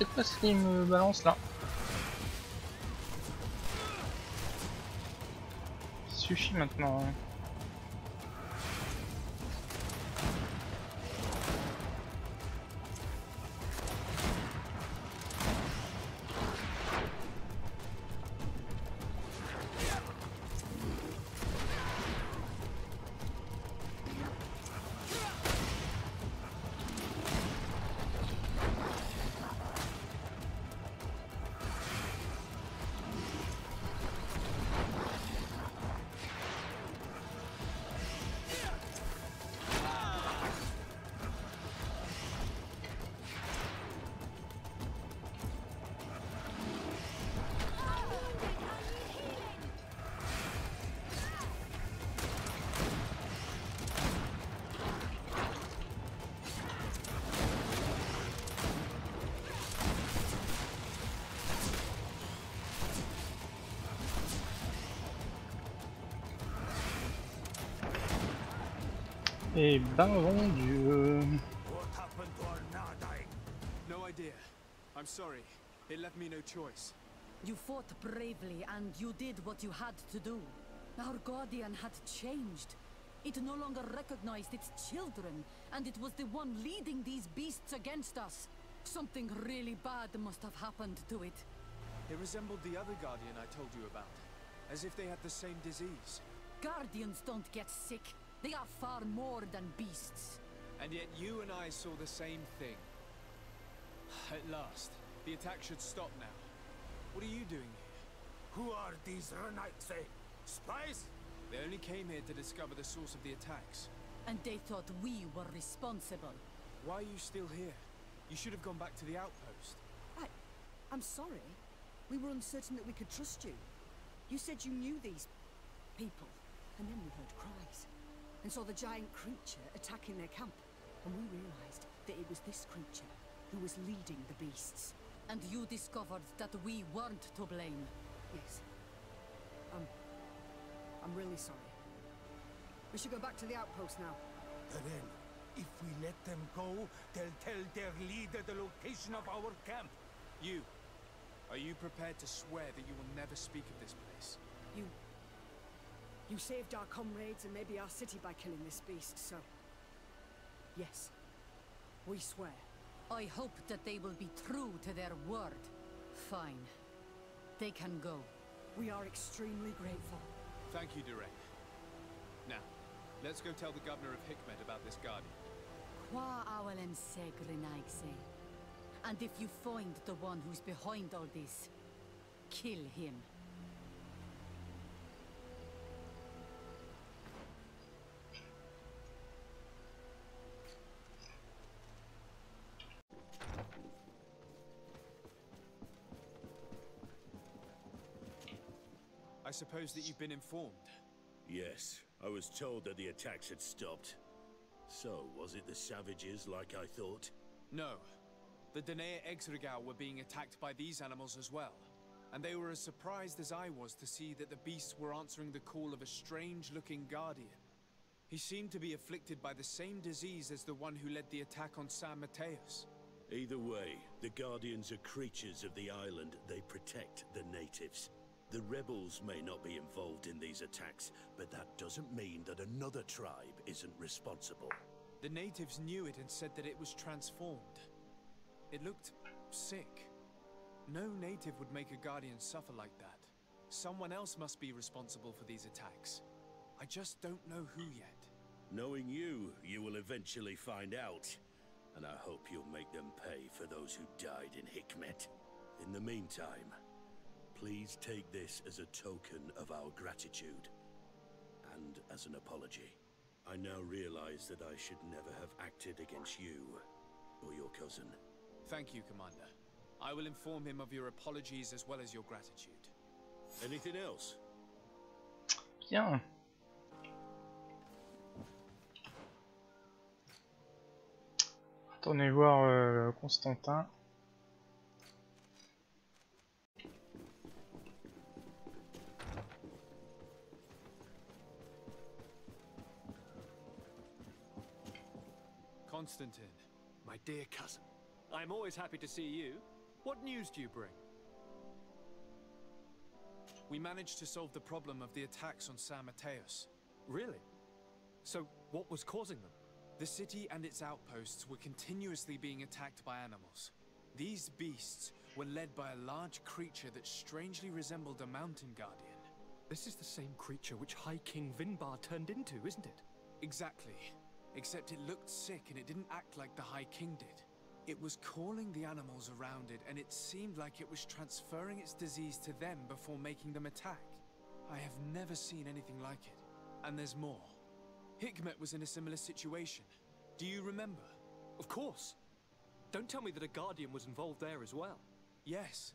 C'est quoi ce qui me balance là Suffit maintenant. hein. Et ben bon Dieu. What happened to our Nardai? No idea. I'm sorry. It left me no choice. You fought bravely and you did what you had to do. Our guardian had changed. It no longer recognized its children, and it was the one leading these beasts against us. Something really bad must have happened to it. It resembled the other Guardian I told you about. As if they had the same disease. Guardians don't get sick. They are far more than beasts. And yet you and I saw the same thing. At last. The attack should stop now. What are you doing here? Who are these Renaigse? Eh? Spies? They only came here to discover the source of the attacks. And they thought we were responsible. Why are you still here? You should have gone back to the outpost. I... I'm sorry. We were uncertain that we could trust you. You said you knew these... people. And then we heard cries. And saw the giant creature attacking their camp. And we realized that it was this creature who was leading the beasts. And you discovered that we weren't to blame. Yes. Um... I'm really sorry. We should go back to the outpost now. But then, if we let them go, they'll tell their leader the location of our camp. You. Are you prepared to swear that you will never speak of this place? You... You saved our comrades and maybe our city by killing this beast, so... Yes. We swear. I hope that they will be true to their word. Fine. They can go. We are extremely grateful. Thank you, Durek. Now, let's go tell the governor of Hikmet about this guardian. Qua awalen segrenaigse. And if you find the one who's behind all this, kill him. I suppose that you've been informed. Yes, I was told that the attacks had stopped. So, was it the savages like I thought? No. The Danae Exregao were being attacked by these animals as well. And they were as surprised as I was to see that the beasts were answering the call of a strange-looking guardian. He seemed to be afflicted by the same disease as the one who led the attack on San Matheus. Either way, the Guardians are creatures of the island. They protect the natives. The rebels may not be involved in these attacks, but that doesn't mean that another tribe isn't responsible. The natives knew it and said that it was transformed. It looked sick. No native would make a guardian suffer like that. Someone else must be responsible for these attacks. I just don't know who yet. Knowing you, you will eventually find out. And I hope you'll make them pay for those who died in Hikmet. In the meantime, please take this as a token of our gratitude. And as an apology. I now realize that I should never have acted against you or your cousin. Thank you, Commander. I will inform him of your apologies as well as your gratitude. Anything else? Bien. Retournez voir euh, Constantin. Constantine. My dear cousin, I'm always happy to see you. What news do you bring? We managed to solve the problem of the attacks on San Matheus. Really? So, what was causing them? The city and its outposts were continuously being attacked by animals. These beasts were led by a large creature that strangely resembled a mountain guardian. This is the same creature which High King Vinbarr turned into, isn't it? Exactly. Except it looked sick and it didn't act like the High King did. It was calling the animals around it, and it seemed like it was transferring its disease to them before making them attack. I have never seen anything like it. And there's more. Hikmet was in a similar situation. Do you remember? Of course. Don't tell me that a Guardian was involved there as well. Yes.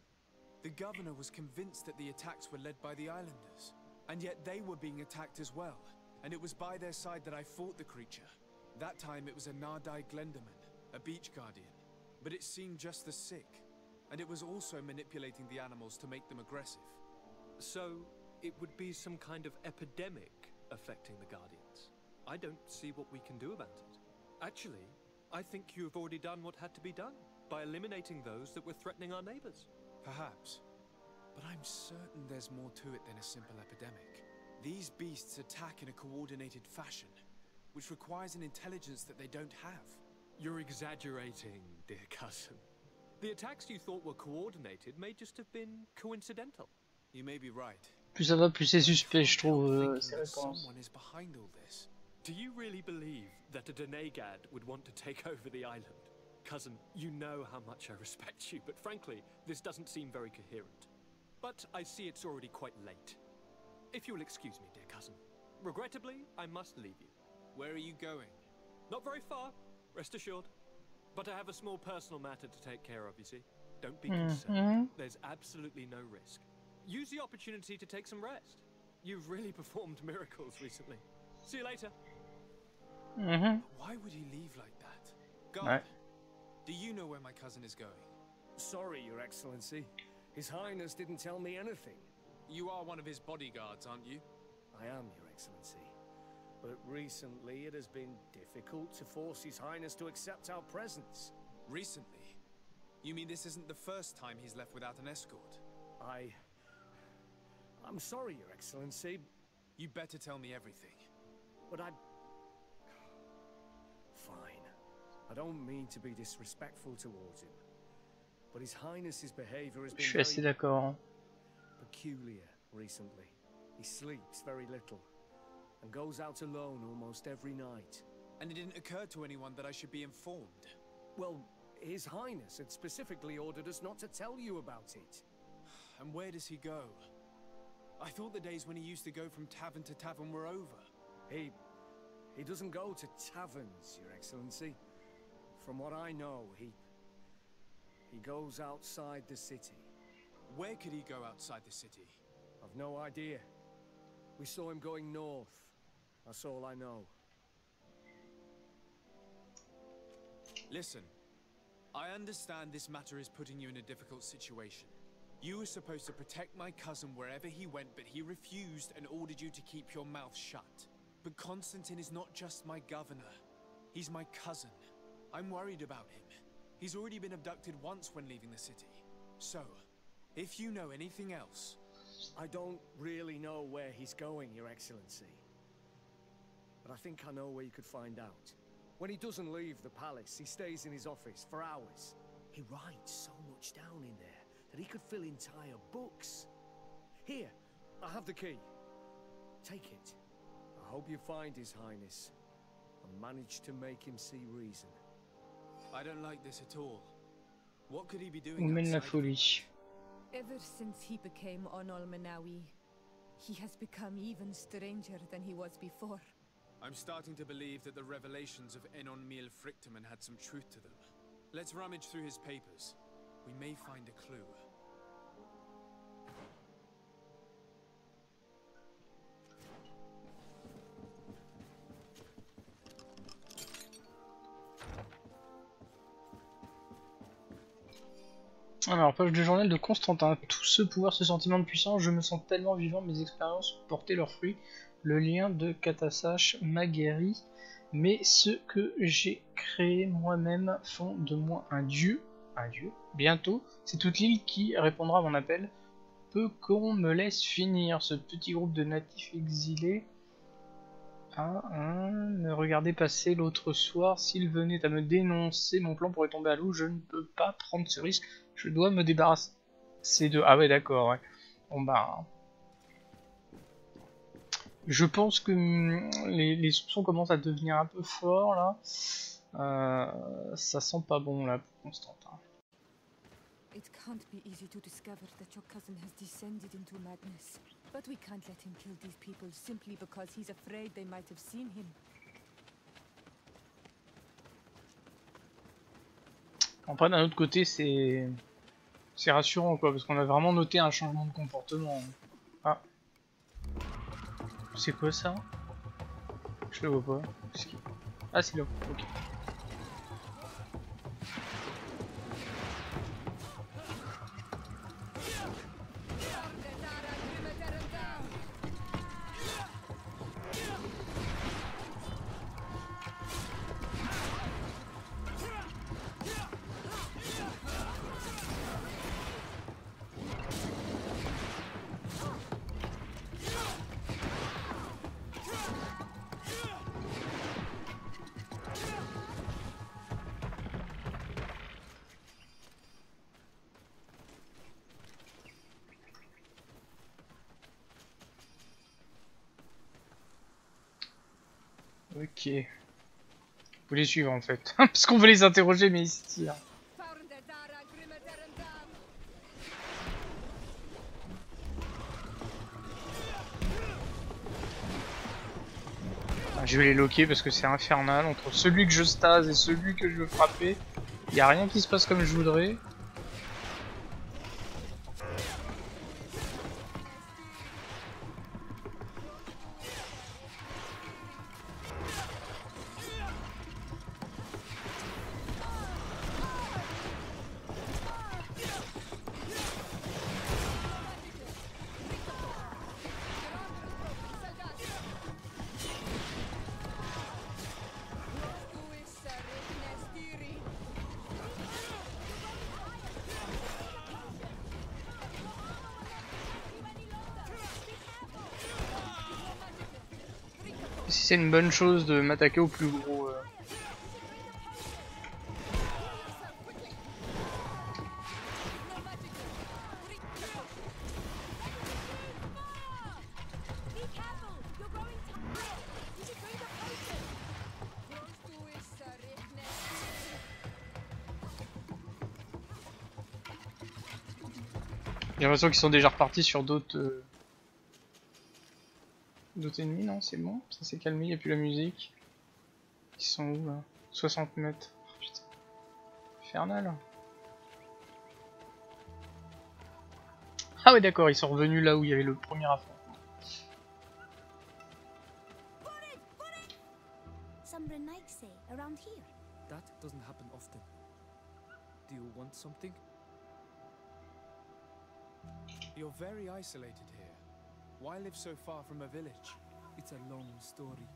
The governor was convinced that the attacks were led by the islanders. And yet they were being attacked as well. And it was by their side that I fought the creature. That time it was a Nardai Glenderman, a beach guardian. But it seemed just as sick. And it was also manipulating the animals to make them aggressive. So, it would be some kind of epidemic affecting the Guardians. I don't see what we can do about it. Actually, I think you have already done what had to be done by eliminating those that were threatening our neighbors. Perhaps. But I'm certain there's more to it than a simple epidemic. These beasts attack in a coordinated fashion, which requires an intelligence that they don't have. You're exaggerating, dear cousin. The attacks you thought were coordinated may just have been coincidental. You may be right. Plus ça va, plus c'est suspect, je trouve, euh, Thinking ces réponses. someone is behind all this. Do you really believe that a Doneigad would want to take over the island? Cousin, you know how much I respect you, but frankly, this doesn't seem very coherent. But I see it's already quite late. If you'll excuse me, dear cousin. Regrettably, I must leave you. Where are you going? Not very far, rest assured. But I have a small personal matter to take care of, you see. Don't be concerned. Mhm. There's absolutely no risk. Use the opportunity to take some rest. You've really performed miracles recently. See you later. Mhm. Why would he leave like that? God, Ouais. do you know where my cousin is going? Sorry, Your Excellency. His Highness didn't tell me anything. You are one of his bodyguards, aren't you? I am, Your Excellency. But recently it has been difficult to force His Highness to accept our presence. Recently? You mean this isn't the first time he's left without an escort? I... I'm sorry, Your Excellency, You better tell me everything. but I... Fine. I don't mean to be disrespectful towards him. But His Highness's behavior has Je been very peculiar recently. He sleeps very little and goes out alone almost every night. And it didn't occur to anyone that I should be informed. Well, His Highness had specifically ordered us not to tell you about it. And where does he go? I thought the days when he used to go from tavern to tavern were over. He... he doesn't go to taverns, Your Excellency. From what I know, he... he goes outside the city. Where could he go outside the city? I've no idea. We saw him going north. That's all I know. Listen, I understand this matter is putting you in a difficult situation. You were supposed to protect my cousin wherever he went, but he refused and ordered you to keep your mouth shut. But Constantine is not just my governor. He's my cousin. I'm worried about him. He's already been abducted once when leaving the city. So, if you know anything else... I don't really know where he's going, Your Excellency. But I think I know where you could find out. When he doesn't leave the palace, he stays in his office for hours. He writes so much down in there that he could fill entire books. Here, I have the key. Take it. I hope you find His Highness and manage to make him see reason. I don't like this at all. What could he be doing Où mène la Ever since he became Onol Manawi, he has become even stranger than he was before. I'm starting to believe that the revelations of Enon Miel Frictamen had some truth to them. Let's rummage through his papers. We may find a clue. Alors, page de journal de Constantin. Tout ce pouvoir, ce sentiment de puissance, je me sens tellement vivant, mes expériences porté leurs fruits. Le lien de Katasash m'a guéri, mais ce que j'ai créé moi-même font de moi un dieu. Un dieu Bientôt, c'est toute l'île qui répondra à mon appel. Peu qu'on me laisse finir. Ce petit groupe de natifs exilés ah, hein, me regardait passer l'autre soir. S'il venait à me dénoncer, mon plan pourrait tomber à l'eau. Je ne peux pas prendre ce risque. Je dois me débarrasser de... Ah ouais, d'accord. Bon bah... Je pense que hum, les, les soupçons commencent à devenir un peu forts, là. Euh, ça sent pas bon, là, pour Constantin. It can't be easy to discover that your cousin has descended into madness. But we can't let him kill these people simply because he's afraid they might have seen him. Après, d'un autre côté, c'est... C'est rassurant, quoi, parce qu'on a vraiment noté un changement de comportement. Ah. C'est quoi ça? Je le vois pas. Ah, c'est là. Ok. Ok. Vous les suivre en fait. Parce qu'on veut les interroger, mais ils se tirent. Je vais les loquer parce que c'est infernal. Entre celui que je stase et celui que je veux frapper, il a rien qui se passe comme je voudrais. C'est une bonne chose de m'attaquer au plus gros. euh. J'ai l'impression qu'ils sont déjà repartis sur d'autres. euh, D'autres ennemis, non, c'est bon, ça s'est calmé, il a plus la musique. Ils sont où là? 60 mètres. Oh, putain. Infernal. Ah ouais d'accord, ils sont revenus là où il y avait le premier here. That doesn't happen often. Do you want something? You're very isolated here. Why live so far from a village? It's a long story.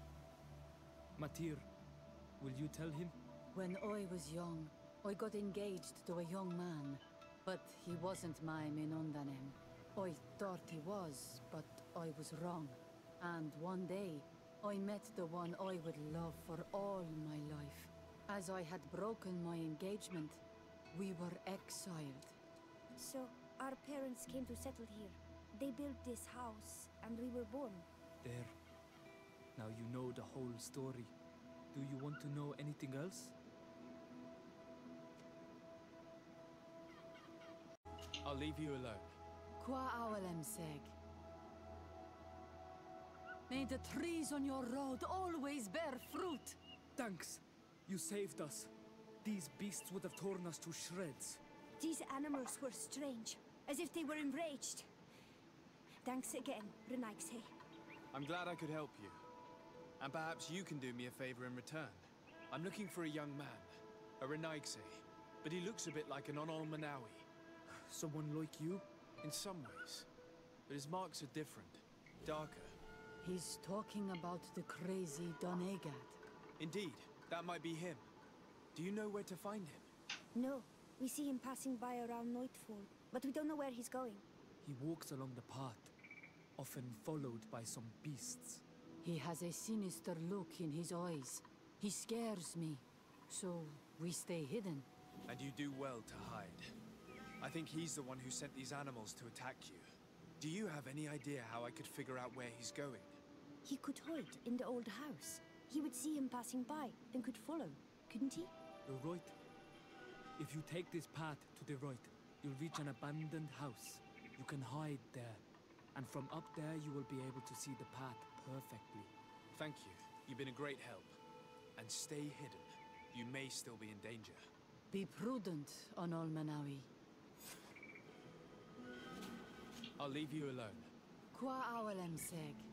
Matir, will you tell him? When I was young, I got engaged to a young man, but he wasn't my Minundanem. I thought he was, but I was wrong. And one day, I met the one I would love for all my life. As I had broken my engagement, we were exiled. So, our parents came to settle here. They built this house, and we were born. There. Now you know the whole story. Do you want to know anything else? I'll leave you alone. Qua awalem seg. May the trees on your road always bear fruit. Thanks. You saved us. These beasts would have torn us to shreds. These animals were strange, as if they were enraged. Thanks again, Renaigse. I'm glad I could help you. And perhaps you can do me a favor in return. I'm looking for a young man, a Renaigse, but he looks a bit like an Onol Manawi. Someone like you? In some ways. But his marks are different, darker. He's talking about the crazy Doneigad. Indeed, that might be him. Do you know where to find him? No, we see him passing by around nightfall, but we don't know where he's going. He walks along the path, often followed by some beasts. He has a sinister look in his eyes. He scares me. So we stay hidden. And you do well to hide. I think he's the one who sent these animals to attack you. Do you have any idea how I could figure out where he's going? He could hide in the old house. He would see him passing by and could follow, couldn't he? You're right. If you take this path to the right, you'll reach an abandoned house. You can hide there. And from up there, you will be able to see the path perfectly. Thank you. You've been a great help. And stay hidden. You may still be in danger. Be prudent, Onol Manawi. I'll leave you alone. Qua awalem seg.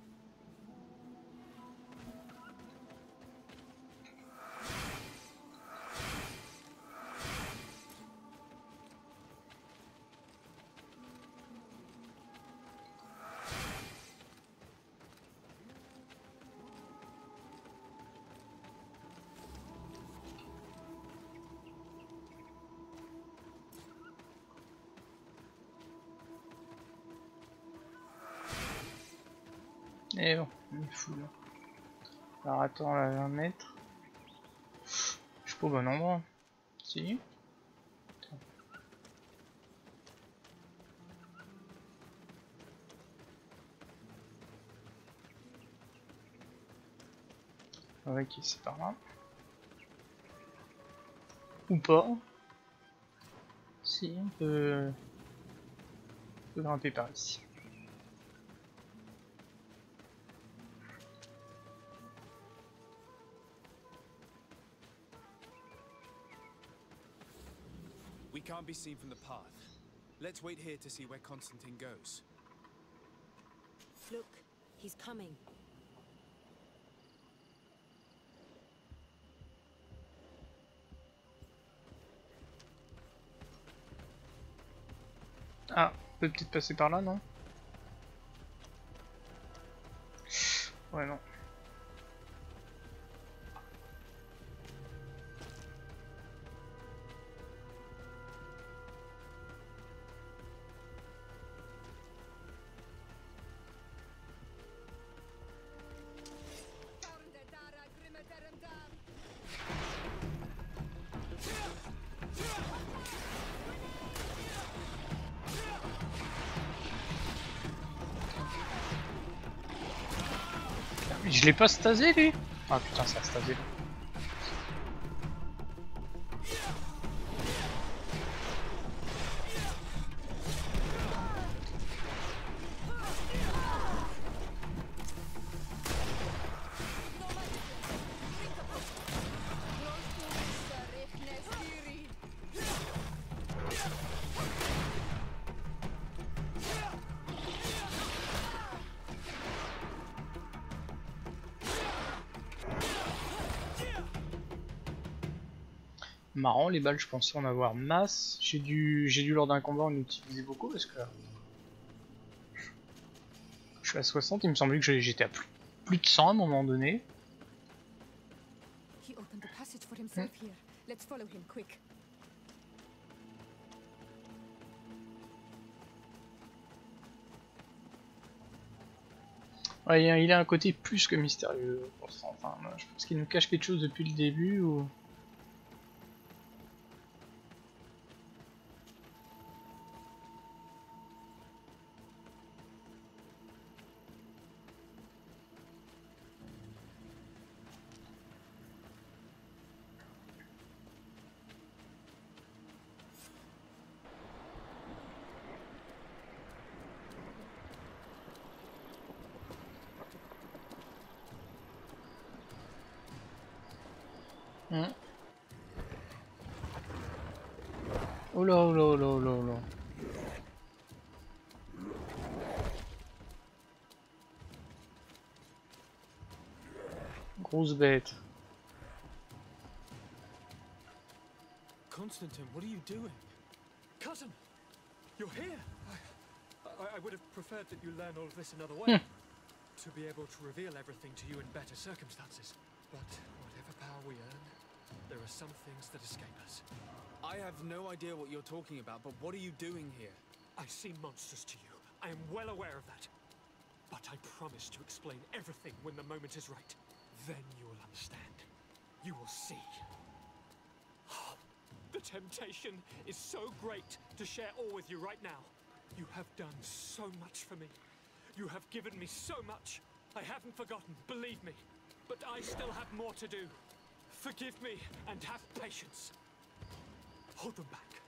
Eh oh, il est fou là. Alors attends, là, 20 mètres. Je suis pas au bon endroit. Si. Attends. Ok, c'est par là. Ou pas. Si, on peut, on peut grimper par ici. Can't be seen from the path. Let's wait here to see where Constantine goes. Look, he's coming. Ah, peut peut-être passer par là, non Ouais, non. L'ai pas stasé lui? Ah putain ça a stasé. Marrant, les balles, je pensais en avoir masse. J'ai dû, j'ai dû lors d'un combat en utiliser beaucoup parce que je suis à 60. Il me semblait que j'étais à plus, plus de 100 à un moment donné. Quick. Ouais, il a- un côté plus que mystérieux pour ça. Enfin, je pense qu'il nous cache quelque chose depuis le début ou. Hmm. Grosse bête. Constantine, what are you doing? Cousin, you're here. I, I would have preferred that you learn all of this another way. Hmm. To be able to reveal everything to you in better circumstances. But whatever power we earn, there are some things that escape us. I have no idea what you're talking about, but what are you doing here? I seem monstrous to you. I am well aware of that. But I promise to explain everything when the moment is right. Then you will understand. You will see. Ah, the temptation is so great to share all with you right now. You have done so much for me. You have given me so much. I haven't forgotten, believe me. But I still have more to do. Forgive me and have patience. Hold them back.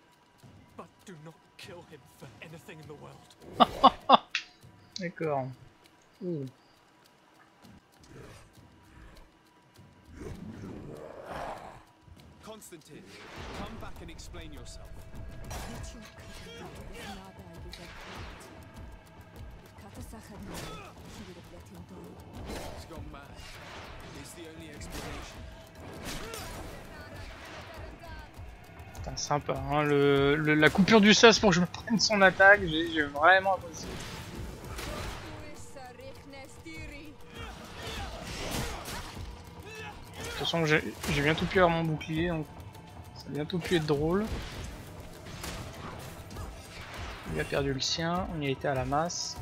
But do not kill him for anything in the world. D'accord. Ouh. Constantine, come back and explain yourself. Sympa. Hein, le, le- la coupure du sas pour que je prenne son attaque, j'ai vraiment apprécié. Façon, j'ai bientôt pu avoir mon bouclier, donc ça a bientôt pu être drôle. Il a perdu le sien, on y a à la masse.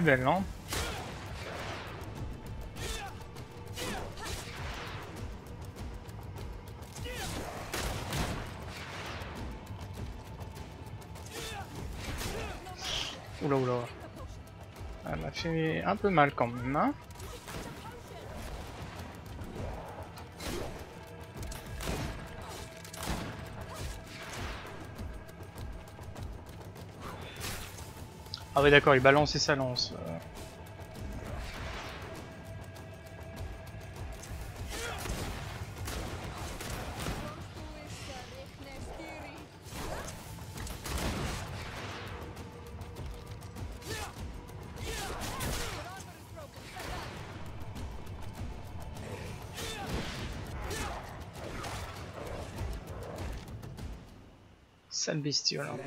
Échappée belle, hein Oula oula. Elle m'a fait un peu mal quand même, hein Ah ouais d'accord, il balançait sa lance. euh. Sale bestiole. hein.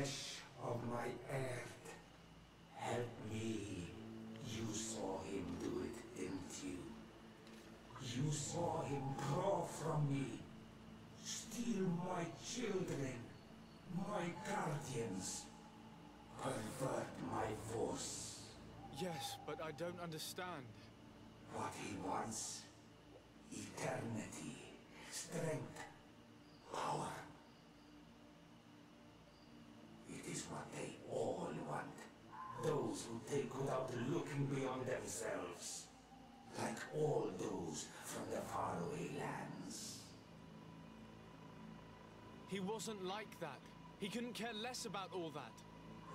Wasn't like that. He couldn't care less about all that.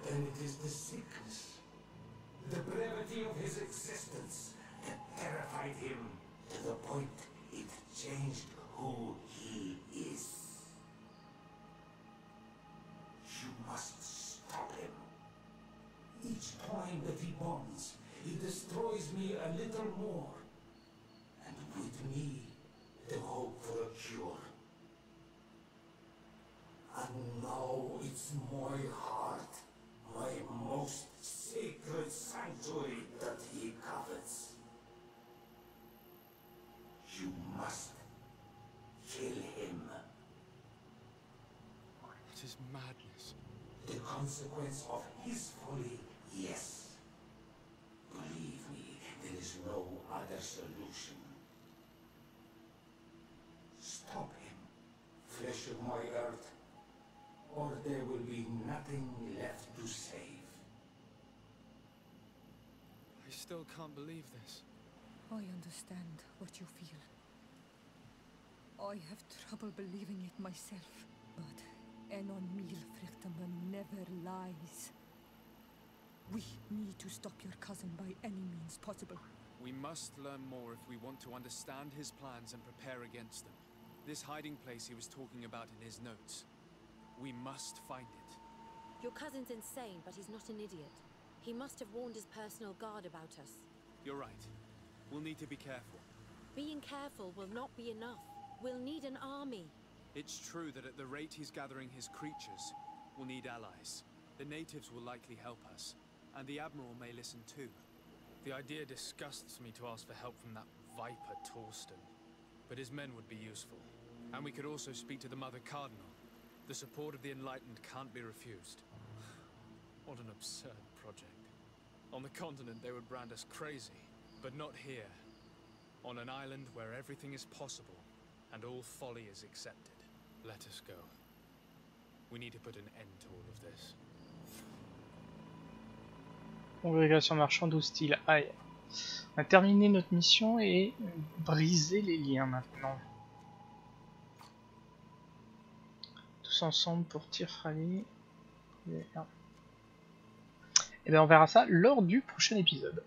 Then it is the sickness, the brevity of his existence that terrified him to the point it changed who he is. You must stop him. Each time that he bonds, he destroys me a little more. And with me, the hope for a cure. And now it's my heart, my most sacred sanctuary that he covets. You must kill him. It is madness. The consequence of his folly, yes. Believe me, there is no other solution. Stop him, flesh of my earth, or there will be nothing left to save. I still can't believe this. I understand what you feel. I have trouble believing it myself. But Enon Milfrichtaman never lies. We need to stop your cousin by any means possible. We must learn more if we want to understand his plans and prepare against them. This hiding place he was talking about in his notes. We must find it. Your cousin's insane, but he's not an idiot. He must have warned his personal guard about us. You're right. We'll need to be careful. Being careful will not be enough. We'll need an army. It's true that at the rate he's gathering his creatures, we'll need allies. The natives will likely help us, and the Admiral may listen too. The idea disgusts me to ask for help from that viper Torsten, but his men would be useful. And we could also speak to the Mother Cardinal. The support of the Enlightened can't be refused. What an absurd project. On the continent they would brand us crazy, but not here. On an island where everything is possible, and all folly is accepted. Let us go. We need to put an end to all of this. Congrégation marchande hostile. Aïe. On a terminé notre mission et briser les liens maintenant. Tous ensemble pour Tirfrali. Et bien on verra ça lors du prochain épisode.